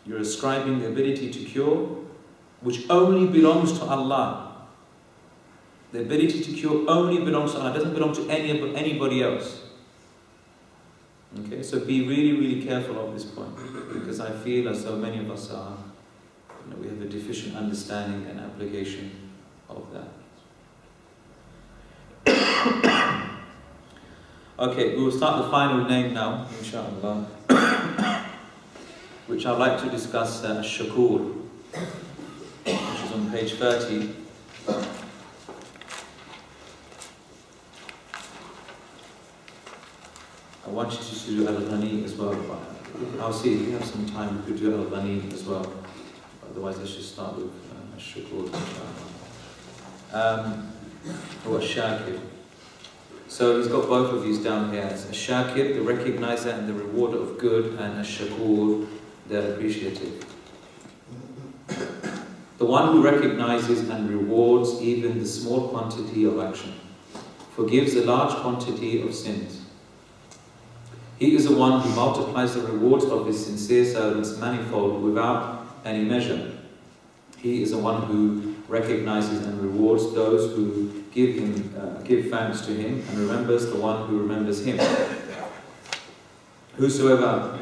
You're ascribing the ability to cure, which only belongs to Allah. The ability to cure only belongs to Allah, it doesn't belong to any, anybody else. Okay, so be really, really careful of this point because I feel as though many of us are, you know, we have a deficient understanding and application of that. okay, we will start the final name now, inshallah, which I'd like to discuss uh, Shakur, which is on page 30. I want you to do Al-Ghani as well. I'll see if you have some time, we could do Al-Ghani as well. Otherwise, let's just start with uh, Shukur. Um, or Shakir. So he's got both of these down here. It's a Shakir, the recognizer and the rewarder of good, and a Shakur, the appreciative. The one who recognizes and rewards even the small quantity of action, forgives a large quantity of sins he is the one who multiplies the rewards of his sincere servants manifold without any measure. He is the one who recognizes and rewards those who give him, uh, give thanks to him, and remembers the one who remembers him. Whosoever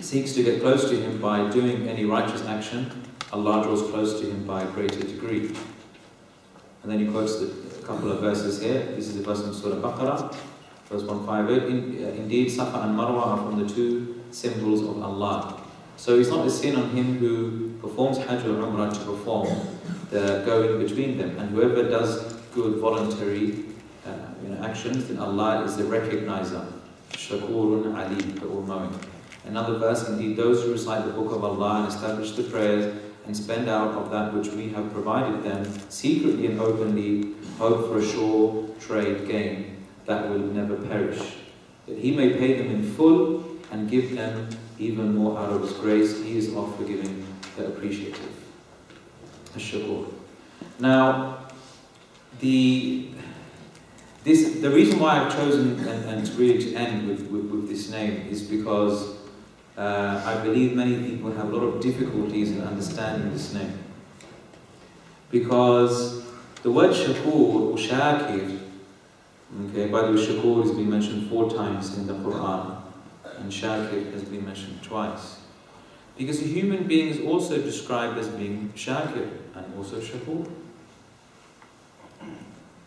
seeks to get close to him by doing any righteous action, Allah draws close to him by a greater degree. And then he quotes a couple of verses here. This is the verse in Surah Baqarah. Verse 158, In, uh, indeed Safa and Marwa are from the two symbols of Allah. So it's not a sin on him who performs Hajj or Umrah to perform the going between them. And whoever does good voluntary uh, you know, actions, then Allah is the recognizer. Shakurun Ali, the all-knowing. Another verse, indeed, those who recite the book of Allah and establish the prayers and spend out of that which we have provided them, secretly and openly, hope for a sure trade gain that will never perish. That He may pay them in full and give them even more out of His grace. He is oft forgiving, the appreciative. Ash-shakur. Now, the this the reason why I've chosen and, and really to end with, with, with this name is because uh, I believe many people have a lot of difficulties in understanding this name. Because the word shakur or shakir, okay, by the way, shakur has been mentioned four times in the Quran, and shakir has been mentioned twice. Because a human being is also described as being shakir and also shakur.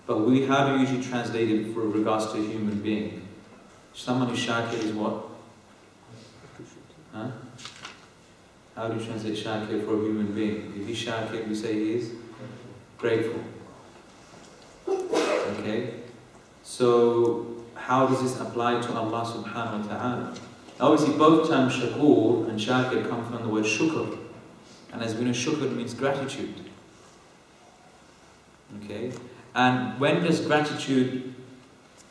But we, have usually translated for regards to a human being? Someone who's shakir is what? Huh? How do you translate shakir for a human being? If he's shakir, we say he is grateful. Okay? So, how does this apply to Allah subhanahu wa ta'ala? Obviously, both terms shakur and shakir come from the word shukr. And as we know, shukr means gratitude. Okay? And when does gratitude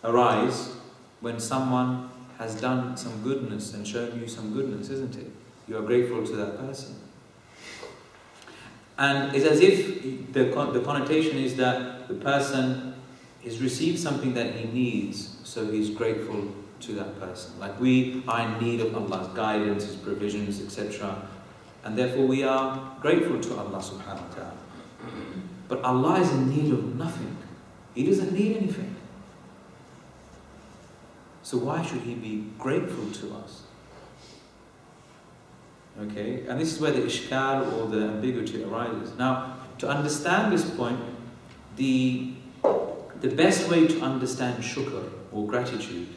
arise? When someone has done some goodness and shown you some goodness, isn't it? You are grateful to that person. And it's as if the, the connotation is that the person has received something that he needs, so he's grateful to that person. Like we are in need of Allah's guidance, His provisions, etc. And therefore we are grateful to Allah subhanahu wa ta'ala. But Allah is in need of nothing. He doesn't need anything. So why should He be grateful to us? Okay, and this is where the ishkal or the ambiguity arises. Now, to understand this point, the, the best way to understand shukr or gratitude,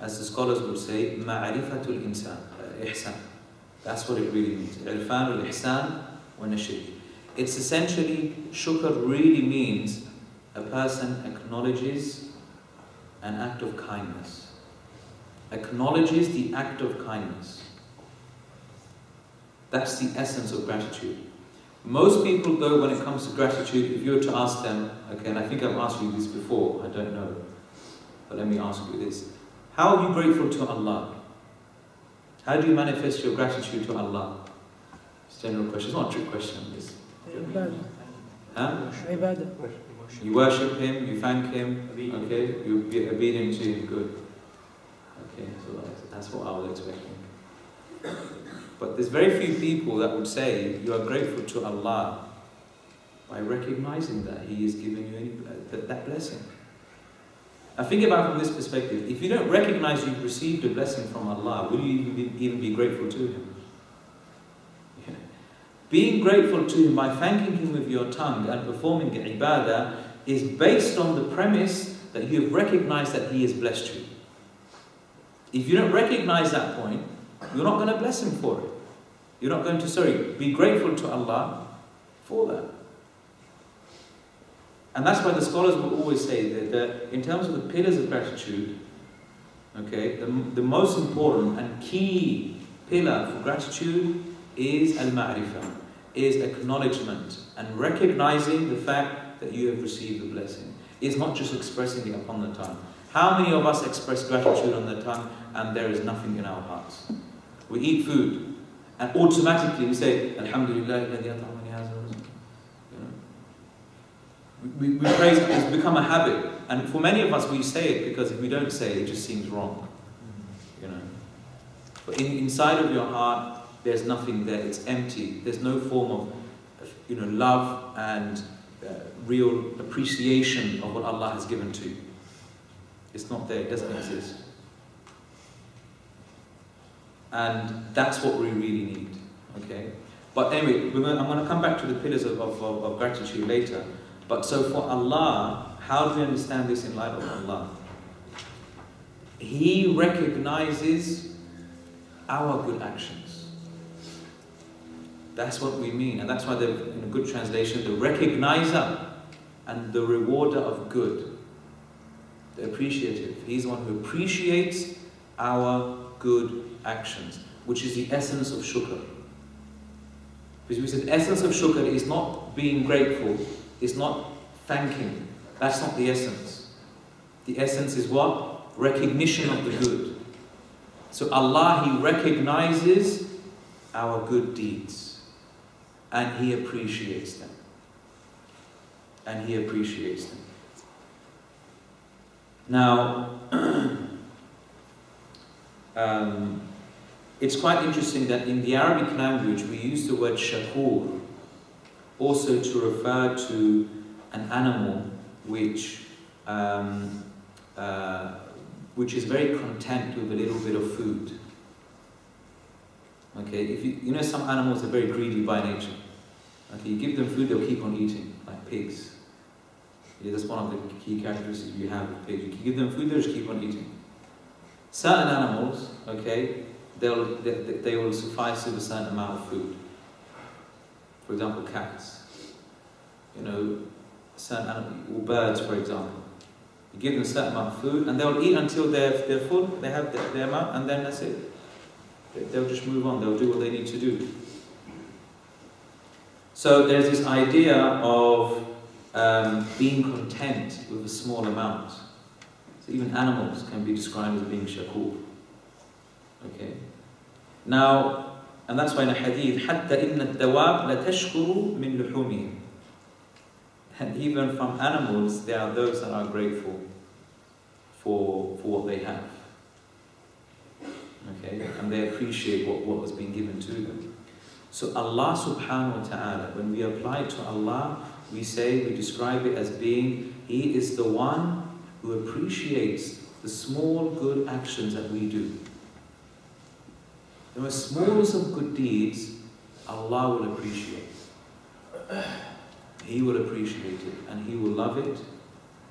as the scholars would say, ma'arifatul insan, uh, ihsan. That's what it really means. Irfan al-ihsan wa nashri. It's essentially, shukr really means a person acknowledges an act of kindness. Acknowledges the act of kindness. That's the essence of gratitude. Most people, though, when it comes to gratitude, if you were to ask them, okay, and I think I've asked you this before, I don't know, but let me ask you this. How are you grateful to Allah? How do you manifest your gratitude to Allah? It's a general question, it's not a trick question. It's, huh? You worship Him, you thank Him, okay, you be obedient to Him, good. Okay, so that's, that's what I was expecting. But there's very few people that would say you are grateful to Allah by recognizing that He is giving you any, uh, that, that blessing. Now think about from this perspective. If you don't recognize you've received a blessing from Allah, will you even be, even be grateful to Him? Being grateful to Him by thanking Him with your tongue and performing ibadah is based on the premise that you have recognized that He has blessed you. If you don't recognize that point, you're not going to bless Him for it. You're not going to, sorry, be grateful to Allah for that. And that's why the scholars will always say that, that in terms of the pillars of gratitude, okay, the, the most important and key pillar for gratitude is al-ma'rifah, is acknowledgement and recognizing the fact that you have received the blessing. It's not just expressing it upon the tongue. How many of us express gratitude on the tongue and there is nothing in our hearts? We eat food and automatically we say, Alhamdulillah. We, we praise, it's become a habit. And for many of us, we say it because if we don't say it, it just seems wrong. You know. But in, inside of your heart, there's nothing there. It's empty. There's no form of, you know, love and uh, real appreciation of what Allah has given to you. It's not there. It doesn't exist. And that's what we really need. Okay. But anyway, going, I'm going to come back to the pillars of, of, of, of gratitude later. But so for Allah, how do we understand this in light of Allah? He recognizes our good actions. That's what we mean. And that's why the, in a good translation, the recognizer and the rewarder of good. The appreciative. He's the one who appreciates our good actions, which is the essence of shukr. Because we said the essence of shukr is not being grateful, it's not thanking. That's not the essence. The essence is what? Recognition of the good. So Allah, He recognizes our good deeds and He appreciates them. And He appreciates them. Now, um, it's quite interesting that in the Arabic language we use the word shakur also to refer to an animal which um, uh, which is very content with a little bit of food. Okay, if you, you know some animals are very greedy by nature. Okay, you give them food, they'll keep on eating, like pigs. Yeah, that's one of the key characteristics you have with pigs. You give them food, they'll just keep on eating. Certain animals, okay, they'll, they, they will suffice with a certain amount of food. For example, cats. You know, certain or birds, for example. You give them a certain amount of food, and they'll eat until they're, they're full, they have their, their amount, and then that's it. They'll just move on, they'll do what they need to do. So there's this idea of um, being content with a small amount. So even animals can be described as being shakur. Okay? Now, and that's why in a hadith, حَتَّى إِنَّ الدَّوَابْ لَتَشْكُرُ مِنْ لُحُومِهِمْ And even from animals, there are those that are grateful for, for what they have. Okay? And they appreciate what, what has been given to them. So Allah subhanahu wa ta'ala, when we apply it to Allah, we say, we describe it as being, He is the one who appreciates the small good actions that we do. The most smallest of good deeds, Allah will appreciate. He will appreciate it and He will love it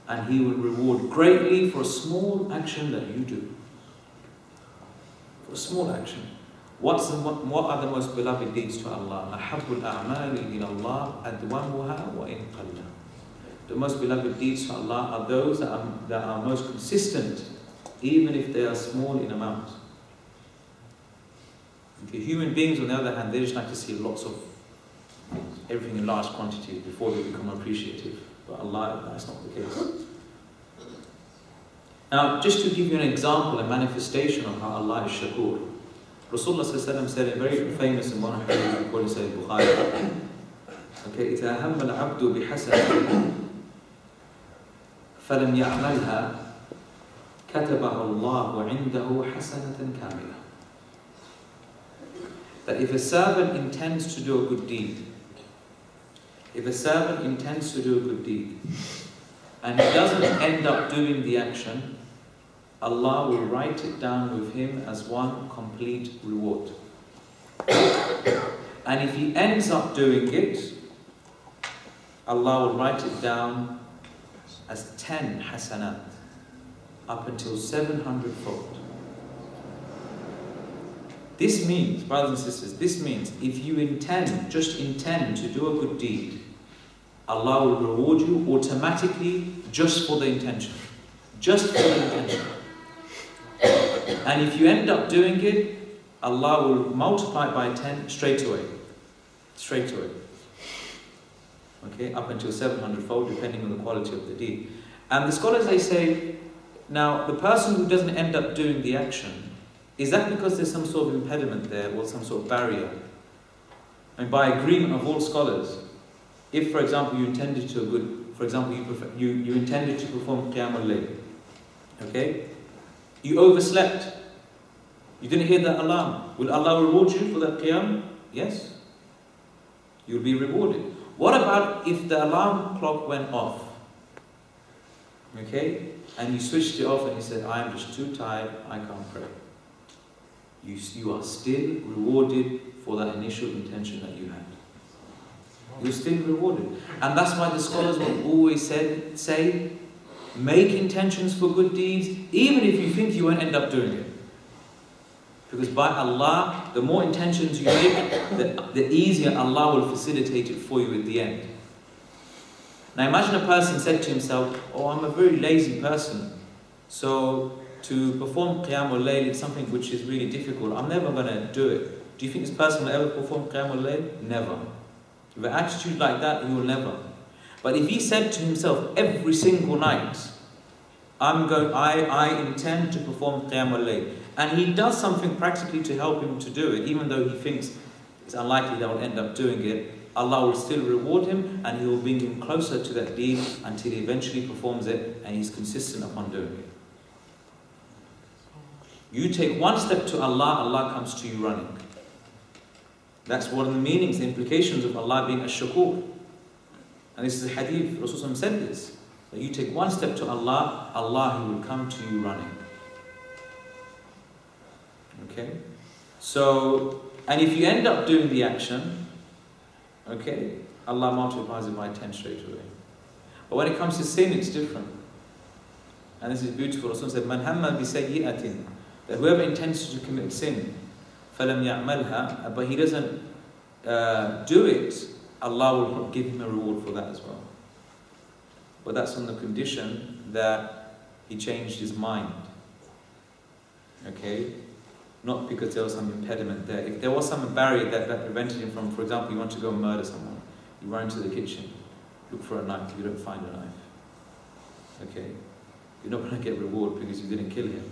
and He will reward greatly for a small action that you do. For a small action. What's the, what, what are the most beloved deeds to Allah? أحب الأعمال إلى الله أدومها وإن قل. The most beloved deeds to Allah are those that are, that are most consistent, even if they are small in amount. Okay, human beings, on the other hand, they just like to see lots of everything in large quantity before they become appreciative. But Allah, that's not the case. Now, just to give you an example, a manifestation of how Allah is shakur. Rasulullah said a very famous in one hadith recorded in Sahih Bukhari. Okay, إذا هم العبد بحسنة فلم يعملها كتبها الله عنده حسنة كاملة. That if a servant intends to do a good deed, if a servant intends to do a good deed, and he doesn't end up doing the action, Allah will write it down with him as one complete reward. And if he ends up doing it, Allah will write it down as 10 hasanat, up until 700 fold. This means, brothers and sisters, this means if you intend, just intend to do a good deed, Allah will reward you automatically just for the intention. Just for the intention. And if you end up doing it, Allah will multiply by 10 straight away. Straight away. Okay, up until 700 fold, depending on the quality of the deed. And the scholars they say, now the person who doesn't end up doing the action, is that because there's some sort of impediment there or some sort of barrier? And by agreement of all scholars, if, for example, you intended to a good, for example, you, prefer, you, you intended to perform Qiyam al okay? You overslept. You didn't hear that alarm. Will Allah reward you for that Qiyam? Yes. You'll be rewarded. What about if the alarm clock went off? Okay? And you switched it off and you said, I am just too tired, I can't pray. You, you are still rewarded for that initial intention that you had. You're still rewarded. And that's why the scholars will always say, say, make intentions for good deeds, even if you think you won't end up doing it. Because by Allah, the more intentions you make, the, the easier Allah will facilitate it for you at the end. Now imagine a person said to himself, Oh, I'm a very lazy person, so to perform Qiyamul Layl is something which is really difficult. I'm never going to do it. Do you think this person will ever perform Qiyamul Layl? Never. With an attitude like that, he will never. But if he said to himself every single night, I'm going, I, I intend to perform Qiyamul Layl, and he does something practically to help him to do it, even though he thinks it's unlikely that will end up doing it, Allah will still reward him and He will bring him closer to that deed until he eventually performs it and he's consistent upon doing it. You take one step to Allah, Allah comes to you running. That's one of the meanings, the implications of Allah being a shakur. And this is a hadith, Rasulullah said this. That you take one step to Allah, Allah He will come to you running. Okay? So, and if you end up doing the action, okay, Allah multiplies it by 10 straight away. But when it comes to sin, it's different. And this is beautiful. Rasulullah said, Man hamma bi sayyi'atin That whoever intends to commit sin, فَلَمْ يَعْمَلْهَا But he doesn't uh, do it, Allah will give him a reward for that as well. But that's on the condition that he changed his mind. Okay? Not because there was some impediment there. If there was some barrier that, that prevented him from, for example, you want to go murder someone, you run into the kitchen, look for a knife, you don't find a knife. Okay? You're not going to get reward because you didn't kill him.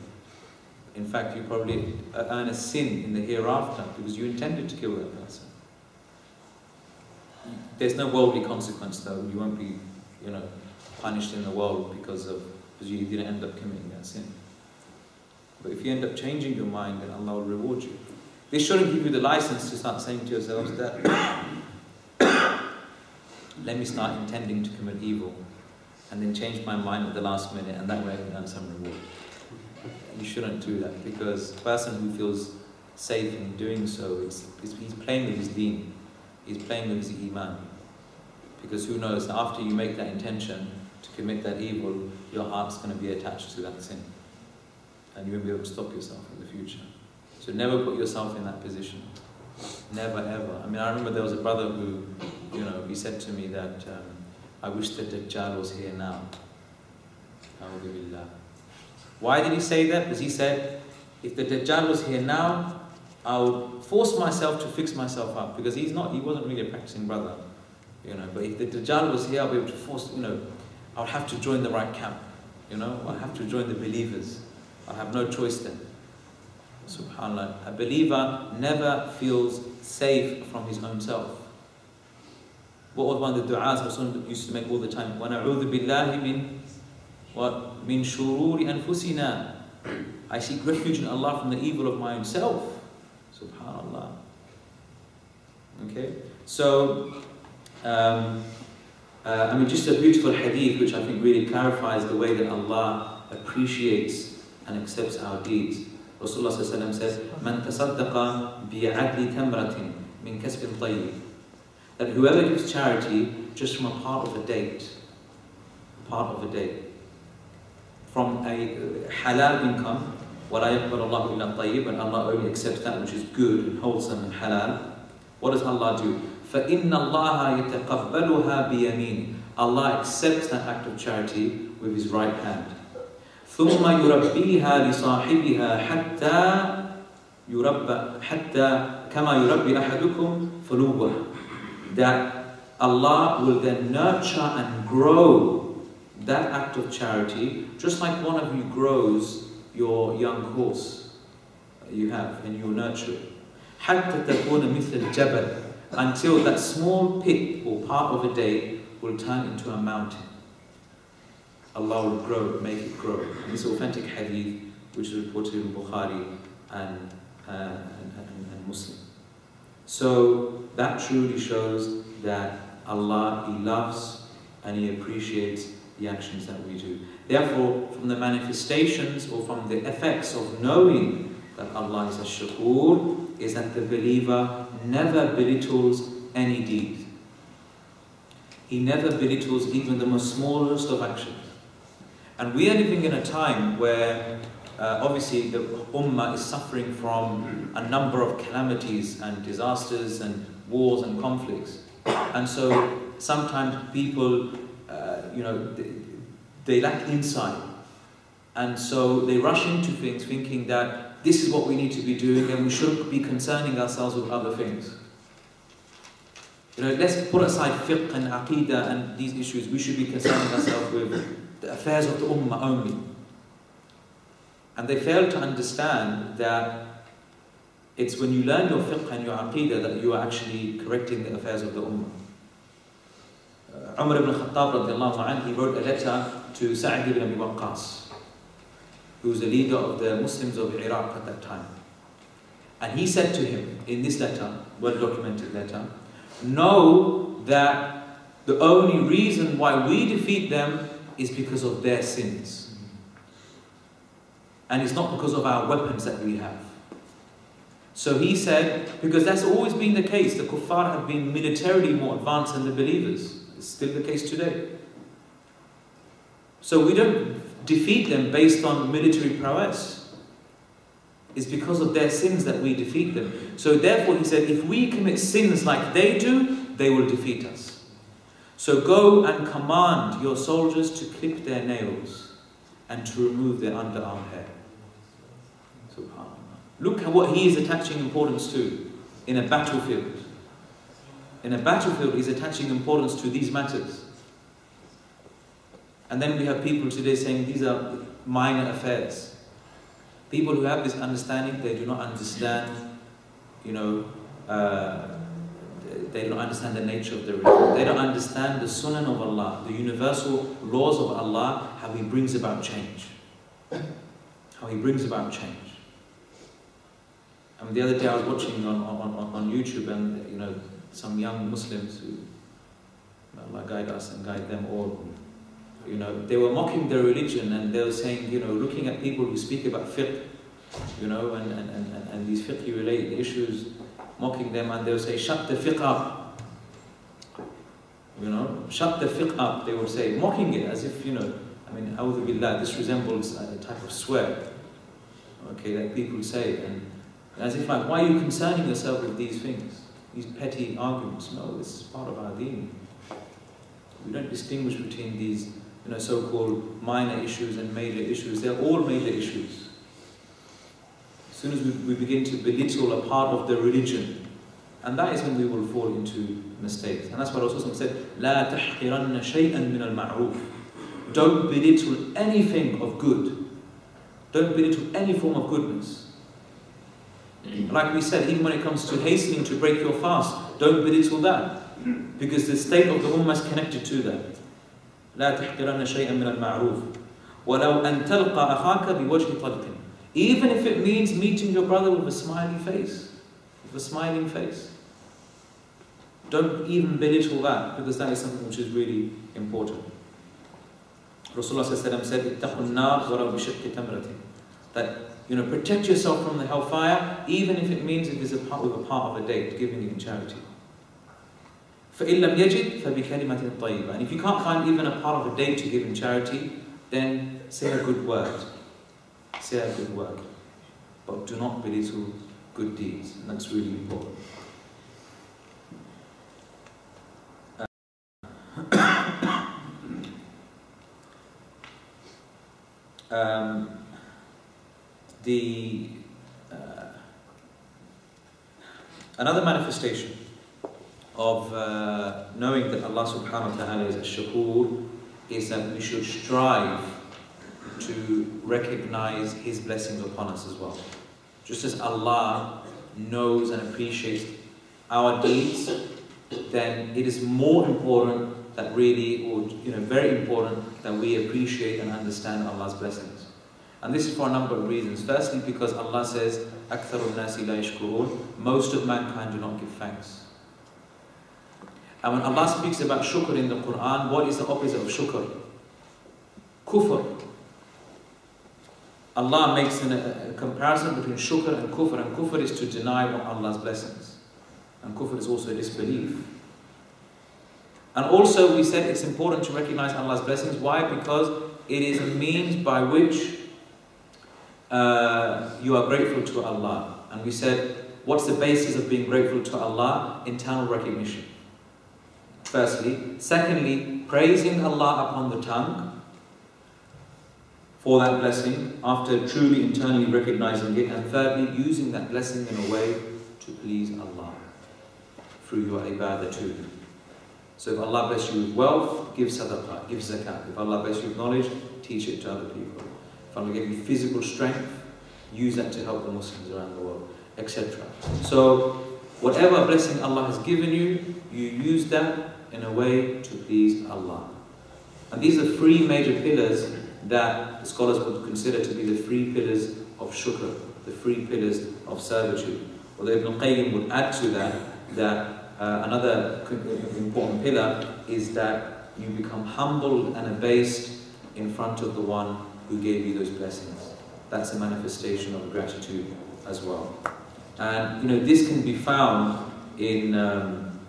In fact, you probably uh, earn a sin in the hereafter because you intended to kill that person. There's no worldly consequence though. You won't be, you know, punished in the world because of because you didn't end up committing that sin. But if you end up changing your mind, then Allah will reward you. This shouldn't give you the license to start saying to yourselves that let me start intending to commit evil and then change my mind at the last minute and that way I can earn some reward. You shouldn't do that because the person who feels safe in doing so is, is he's playing with his deen. He's playing with his iman. Because who knows, after you make that intention to commit that evil, your heart's going to be attached to that sin. And you won't be able to stop yourself in the future. So never put yourself in that position. Never ever. I mean, I remember there was a brother who, you know, he said to me that um, I wish that Dajjal was here now. Why did he say that? Because he said, if the Dajjal was here now, I would force myself to fix myself up because he's not, he wasn't really a practicing brother, you know. But if the Dajjal was here, I'll be able to force, you know, I'll have to join the right camp, you know. I'll have to join the believers. I'll have no choice then. Subhanallah. A believer never feels safe from his own self. What was one of the du'as Rasul used to make all the time? وَنَعُوذُ بِاللَّهِ مِنْ what? Min shururi anfusina. I seek refuge in Allah from the evil of my own self. Subhanallah. Okay? So, um, uh, I mean, just a beautiful hadith which I think really clarifies the way that Allah appreciates and accepts our deeds. Rasulullah says, Man tasaddaqa bi'adli tamratin min kasbin tayyib. That whoever gives charity just from a part of a date, part of a date from a halal income, وَلَا يَقْبَلُ اللَّهُ إِلَّا طَيِّبًا and Allah only accepts that which is good and wholesome and halal. What does Allah do? فَإِنَّ اللَّهَ يَتَقَبَّلُهَا بِيَمِينِ Allah accepts that act of charity with His right hand. ثم يربيها لصاحبها حتى يربى حتى كما يربي أحدكم فلوه that Allah will then nurture and grow that act of charity just like one of you grows your young horse you have and you nurture it حتى تكون مثل الجبل until that small pit or part of a day will turn into a mountain Allah will grow it, make it grow. And this authentic hadith, which is reported in Bukhari and, uh, and, and, and Muslim. So that truly shows that Allah, He loves and He appreciates the actions that we do. Therefore, from the manifestations or from the effects of knowing that Allah is a shakur, is that the believer never belittles any deed. He never belittles even the most smallest of actions. And we are living in a time where uh, obviously the Ummah is suffering from a number of calamities and disasters and wars and conflicts. And so sometimes people, you know, they, they, lack insight And so they rush into things thinking that this is what we need to be doing and we shouldn't be concerning ourselves with other things. You know, let's put aside fiqh and aqidah and these issues. We should be concerning ourselves with the affairs of the ummah only. And they fail to understand that it's when you learn your fiqh and your aqidah that you are actually correcting the affairs of the ummah. Umar ibn Khattab he wrote a letter to Sa'id ibn Abi Waqqas, who was the leader of the Muslims of Iraq at that time. And he said to him in this letter, well documented letter, know that the only reason why we defeat them is because of their sins. And it's not because of our weapons that we have. So he said, because that's always been the case, the kuffar have been militarily more advanced than the believers. It's still the case today. So we don't defeat them based on military prowess. It's because of their sins that we defeat them. So therefore he said, if we commit sins like they do, they will defeat us. So go and command your soldiers to clip their nails and to remove their underarm hair. SubhanAllah. Look at what he is attaching importance to in a battlefield. In a battlefield, he's attaching importance to these matters. And then we have people today saying these are minor affairs. People who have this understanding, they do not understand, you know, uh, they don't understand the nature of the religion. They don't understand the sunnah of Allah, the universal laws of Allah, how He brings about change. How He brings about change. Mean, the other day I was watching on, on, on YouTube and, you know, some young Muslims who, Allah guide us and guide them all, you know, they were mocking their religion and they were saying, you know, looking at people who speak about fiqh, you know, and, and, and, and these fiqh related issues, mocking them and they would say, shut the fiqh up. You know, shut the fiqh up, they would say, mocking it as if, you know, I mean, A'udhu Billah, this resembles a type of swear, okay, that people say, and as if like, why are you concerning yourself with these things? These petty arguments. No, this is part of our deen. We don't distinguish between these, you know, so-called minor issues and major issues. They're all major issues. As soon as we, we begin to belittle a part of the religion, and that is when we will fall into mistakes. And that's what Rasulullah said, لا تحقرن شيئا من المعروف. Don't belittle anything of good. Don't belittle any form of goodness. Like we said, even when it comes to hastening to break your fast, don't belittle that. Because the state of the ummah is connected to that. لا تحقرن شيئا من المعروف ولو أن تلقى أخاك بوجه طلق Even if it means meeting your brother with a smiley face, with a smiling face. Don't even belittle that because that is something which is really important. Rasulullah said, اتقوا النار ولو بشق تمرة. That you know, protect yourself from the hellfire, even if it means it is a part with a part of a date, giving it in charity. فَإِن لَمْ يَجِدْ فَبِكَلِمَةٍ طَيِّبَةٍ And if you can't find even a part of a date to give in charity, then say a good word. Say a good word. But do not belittle good deeds. And that's really important. Um, the uh, another manifestation of uh, knowing that Allah subhanahu wa ta'ala is a shakur is that we should strive to recognize His blessings upon us as well. Just as Allah knows and appreciates our deeds, then it is more important that really, or you know, very important that we appreciate and understand Allah's blessings. And this is for a number of reasons. Firstly, because Allah says, أَكْثَرُ النَّاسِ لَا يَشْكُرُونَ Most of mankind do not give thanks. And when Allah speaks about shukr in the Quran, what is the opposite of shukr? Kufr. Allah makes an, a, a comparison between shukr and kufr, and kufr is to deny Allah's blessings. And kufr is also disbelief. And also, we said it's important to recognize Allah's blessings. Why? Because it is a means by which uh, you are grateful to Allah. And we said, what's the basis of being grateful to Allah? Internal recognition. Firstly. Secondly, praising Allah upon the tongue. for that blessing after truly internally recognizing it, and thirdly, using that blessing in a way to please Allah through your ibadah to Him. So if Allah bless you with wealth, give sadaqah, give zakat. If Allah bless you with knowledge, teach it to other people. Allah give you physical strength, use that to help the Muslims around the world, etc. So whatever blessing Allah has given you, you use that in a way to please Allah. And these are three major pillars that scholars would consider to be the three pillars of shukr, the three pillars of servitude. Although Ibn Qayyim would add to that that uh, another important pillar is that you become humbled and abased in front of the one who gave you those blessings. That's a manifestation of gratitude as well. And you know this can be found in um,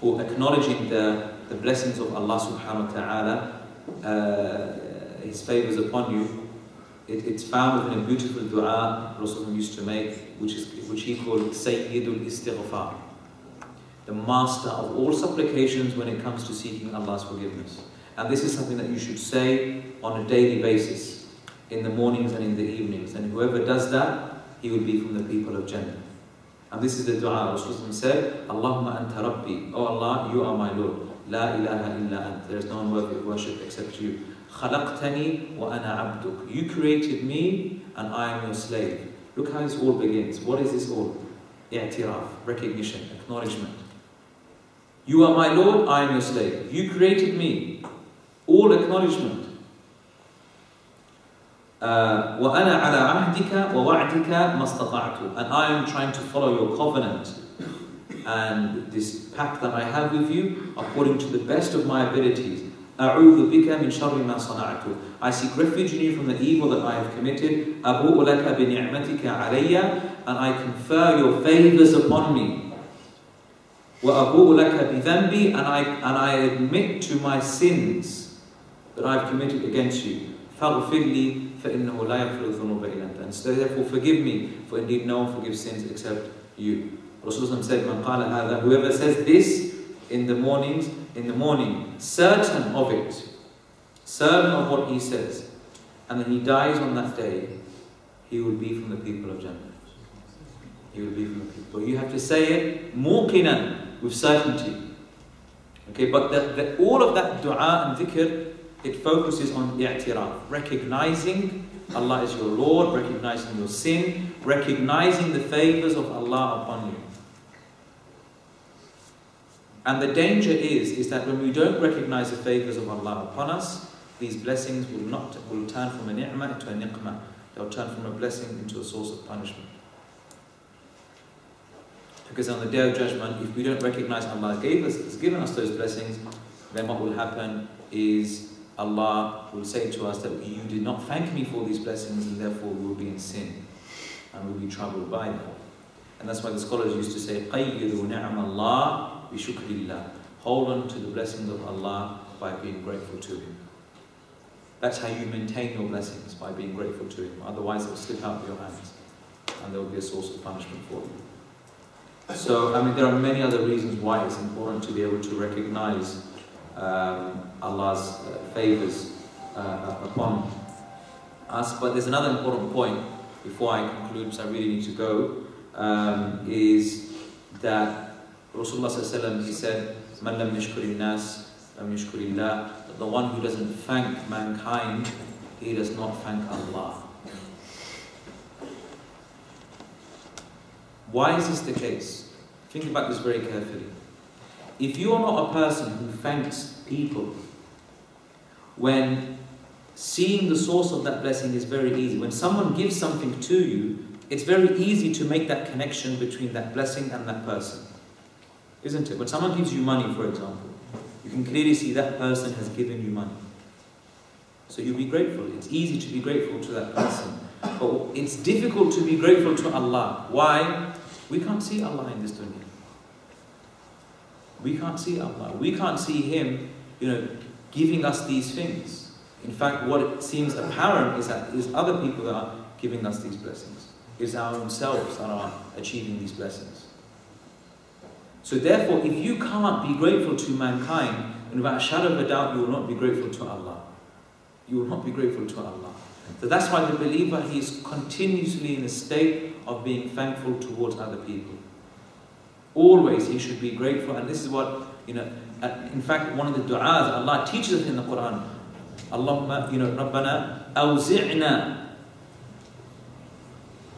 or acknowledging the, the blessings of Allah subhanahu wa ta'ala, uh, His favors upon you. It, it's found within a beautiful dua Rasulullah used to make, which is which he called Sayyidul Istighfar, the master of all supplications when it comes to seeking Allah's forgiveness. And this is something that you should say on a daily basis, in the mornings and in the evenings. And whoever does that, he will be from the people of Jannah. And this is the dua Rasulullah said, Allahumma anta rabbi. Oh Allah, you are my Lord. La ilaha illa ant. There is no one worthy of worship except you. Khalaqtani wa ana abduk. You created me and I am your slave. Look how this all begins. What is this all? I'tiraf, recognition, acknowledgement. You are my Lord, I am your slave. You created me. All acknowledgement. Uh, وَأَنَا عَلَى عَهْدِكَ وَوَعْدِكَ مَا اسْتَطَعْتُ And I am trying to follow your covenant and this pact that I have with you according to the best of my abilities. أعوذ بك من شر ما صنعت. I seek refuge in you from the evil that I have committed. أبوء لك بنعمتك علي and I confer your favors upon me. وأبوء لك بذنبي and I and I admit to my sins that I have committed against you. فاغفر لي فإنه لا يغفر الذنوب إلا أنت. And so therefore forgive me, for indeed no one forgives sins except you. Rasulullah said, Man qala هذا, whoever says this in the mornings, in the morning, certain of it, certain of what he says, and then he dies on that day, he will be from the people of Jannah. He will be from the people. You have to say it muqinan, with certainty. Okay, but the, the, all of that dua and dhikr, it focuses on i'tiraf, recognizing Allah is your Lord, recognizing your sin, recognizing the favors of Allah upon you. And the danger is, is that when we don't recognize the favors of Allah upon us, these blessings will not will turn from a ni'mah into a niqmah. They'll turn from a blessing into a source of punishment. Because on the day of judgment, if we don't recognize Allah gave us, has given us those blessings, then what will happen is Allah will say to us that you did not thank me for these blessings and therefore we will be in sin and we will be troubled by them. And that's why the scholars used to say, قَيِّرُوا نِعْمَ اللَّهِ بِشُكْرِ اللَّهِ Hold on to the blessings of Allah by being grateful to Him. That's how you maintain your blessings, by being grateful to Him. Otherwise they'll slip out of your hands and there will be a source of punishment for you. So, I mean, there are many other reasons why it's important to be able to recognize um, Allah's uh, favors uh, upon us. But there's another important point before I conclude, because I really need to go, um, is that Rasulullah he said, Man lam nas, lam that the one who doesn't thank mankind, he does not thank Allah. Why is this the case? Think about this very carefully. If you are not a person who thanks people, when seeing the source of that blessing is very easy, when someone gives something to you, it's very easy to make that connection between that blessing and that person. Isn't it? When someone gives you money, for example, you can clearly see that person has given you money. So you'll be grateful. It's easy to be grateful to that person. But it's difficult to be grateful to Allah. Why? We can't see Allah in this dunya. We can't see Allah. We can't see Him, you know, giving us these things. In fact, what it seems apparent is that it's other people that are giving us these blessings. It's our own selves that are achieving these blessings. So therefore, if you can't be grateful to mankind, and without a shadow of a doubt, you will not be grateful to Allah. You will not be grateful to Allah. So that's why the believer, he is continuously in a state of being thankful towards other people. Always he should be grateful. And this is what, you know, in fact, one of the du'as Allah teaches us in the Quran. Allahumma, you know, Rabbana, awzi'na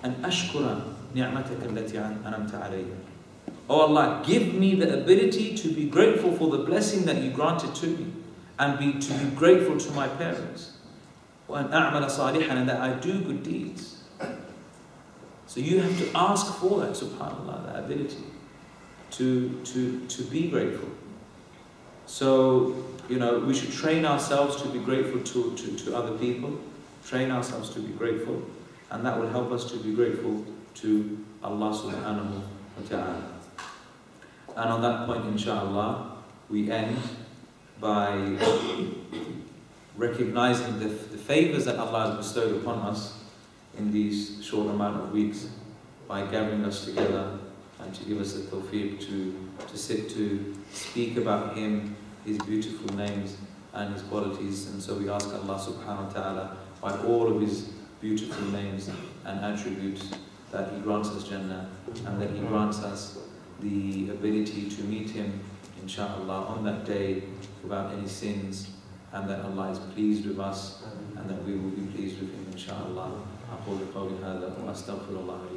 an ashkura ni'mataka allati anamta alayya. Oh Allah, give me the ability to be grateful for the blessing that you granted to me and be, to be grateful to my parents. And that I do good deeds. So you have to ask for that, subhanAllah, that ability to, to, to be grateful. So, you know, we should train ourselves to be grateful to, to, to other people, train ourselves to be grateful, and that will help us to be grateful to Allah subhanahu wa ta'ala. And on that point, inshallah, we end by recognizing the, the favors that Allah has bestowed upon us in these short amount of weeks by gathering us together and to give us the tawfiq to, to sit to speak about Him, His beautiful names and His qualities. And so we ask Allah subhanahu wa ta'ala by all of His beautiful names and attributes that He grants us Jannah and that He grants us the ability to meet Him, inshallah, on that day without any sins and that Allah is pleased with us and that we will be pleased with Him, inshallah. أقول قولي هذا وأستغفر الله لي ولكم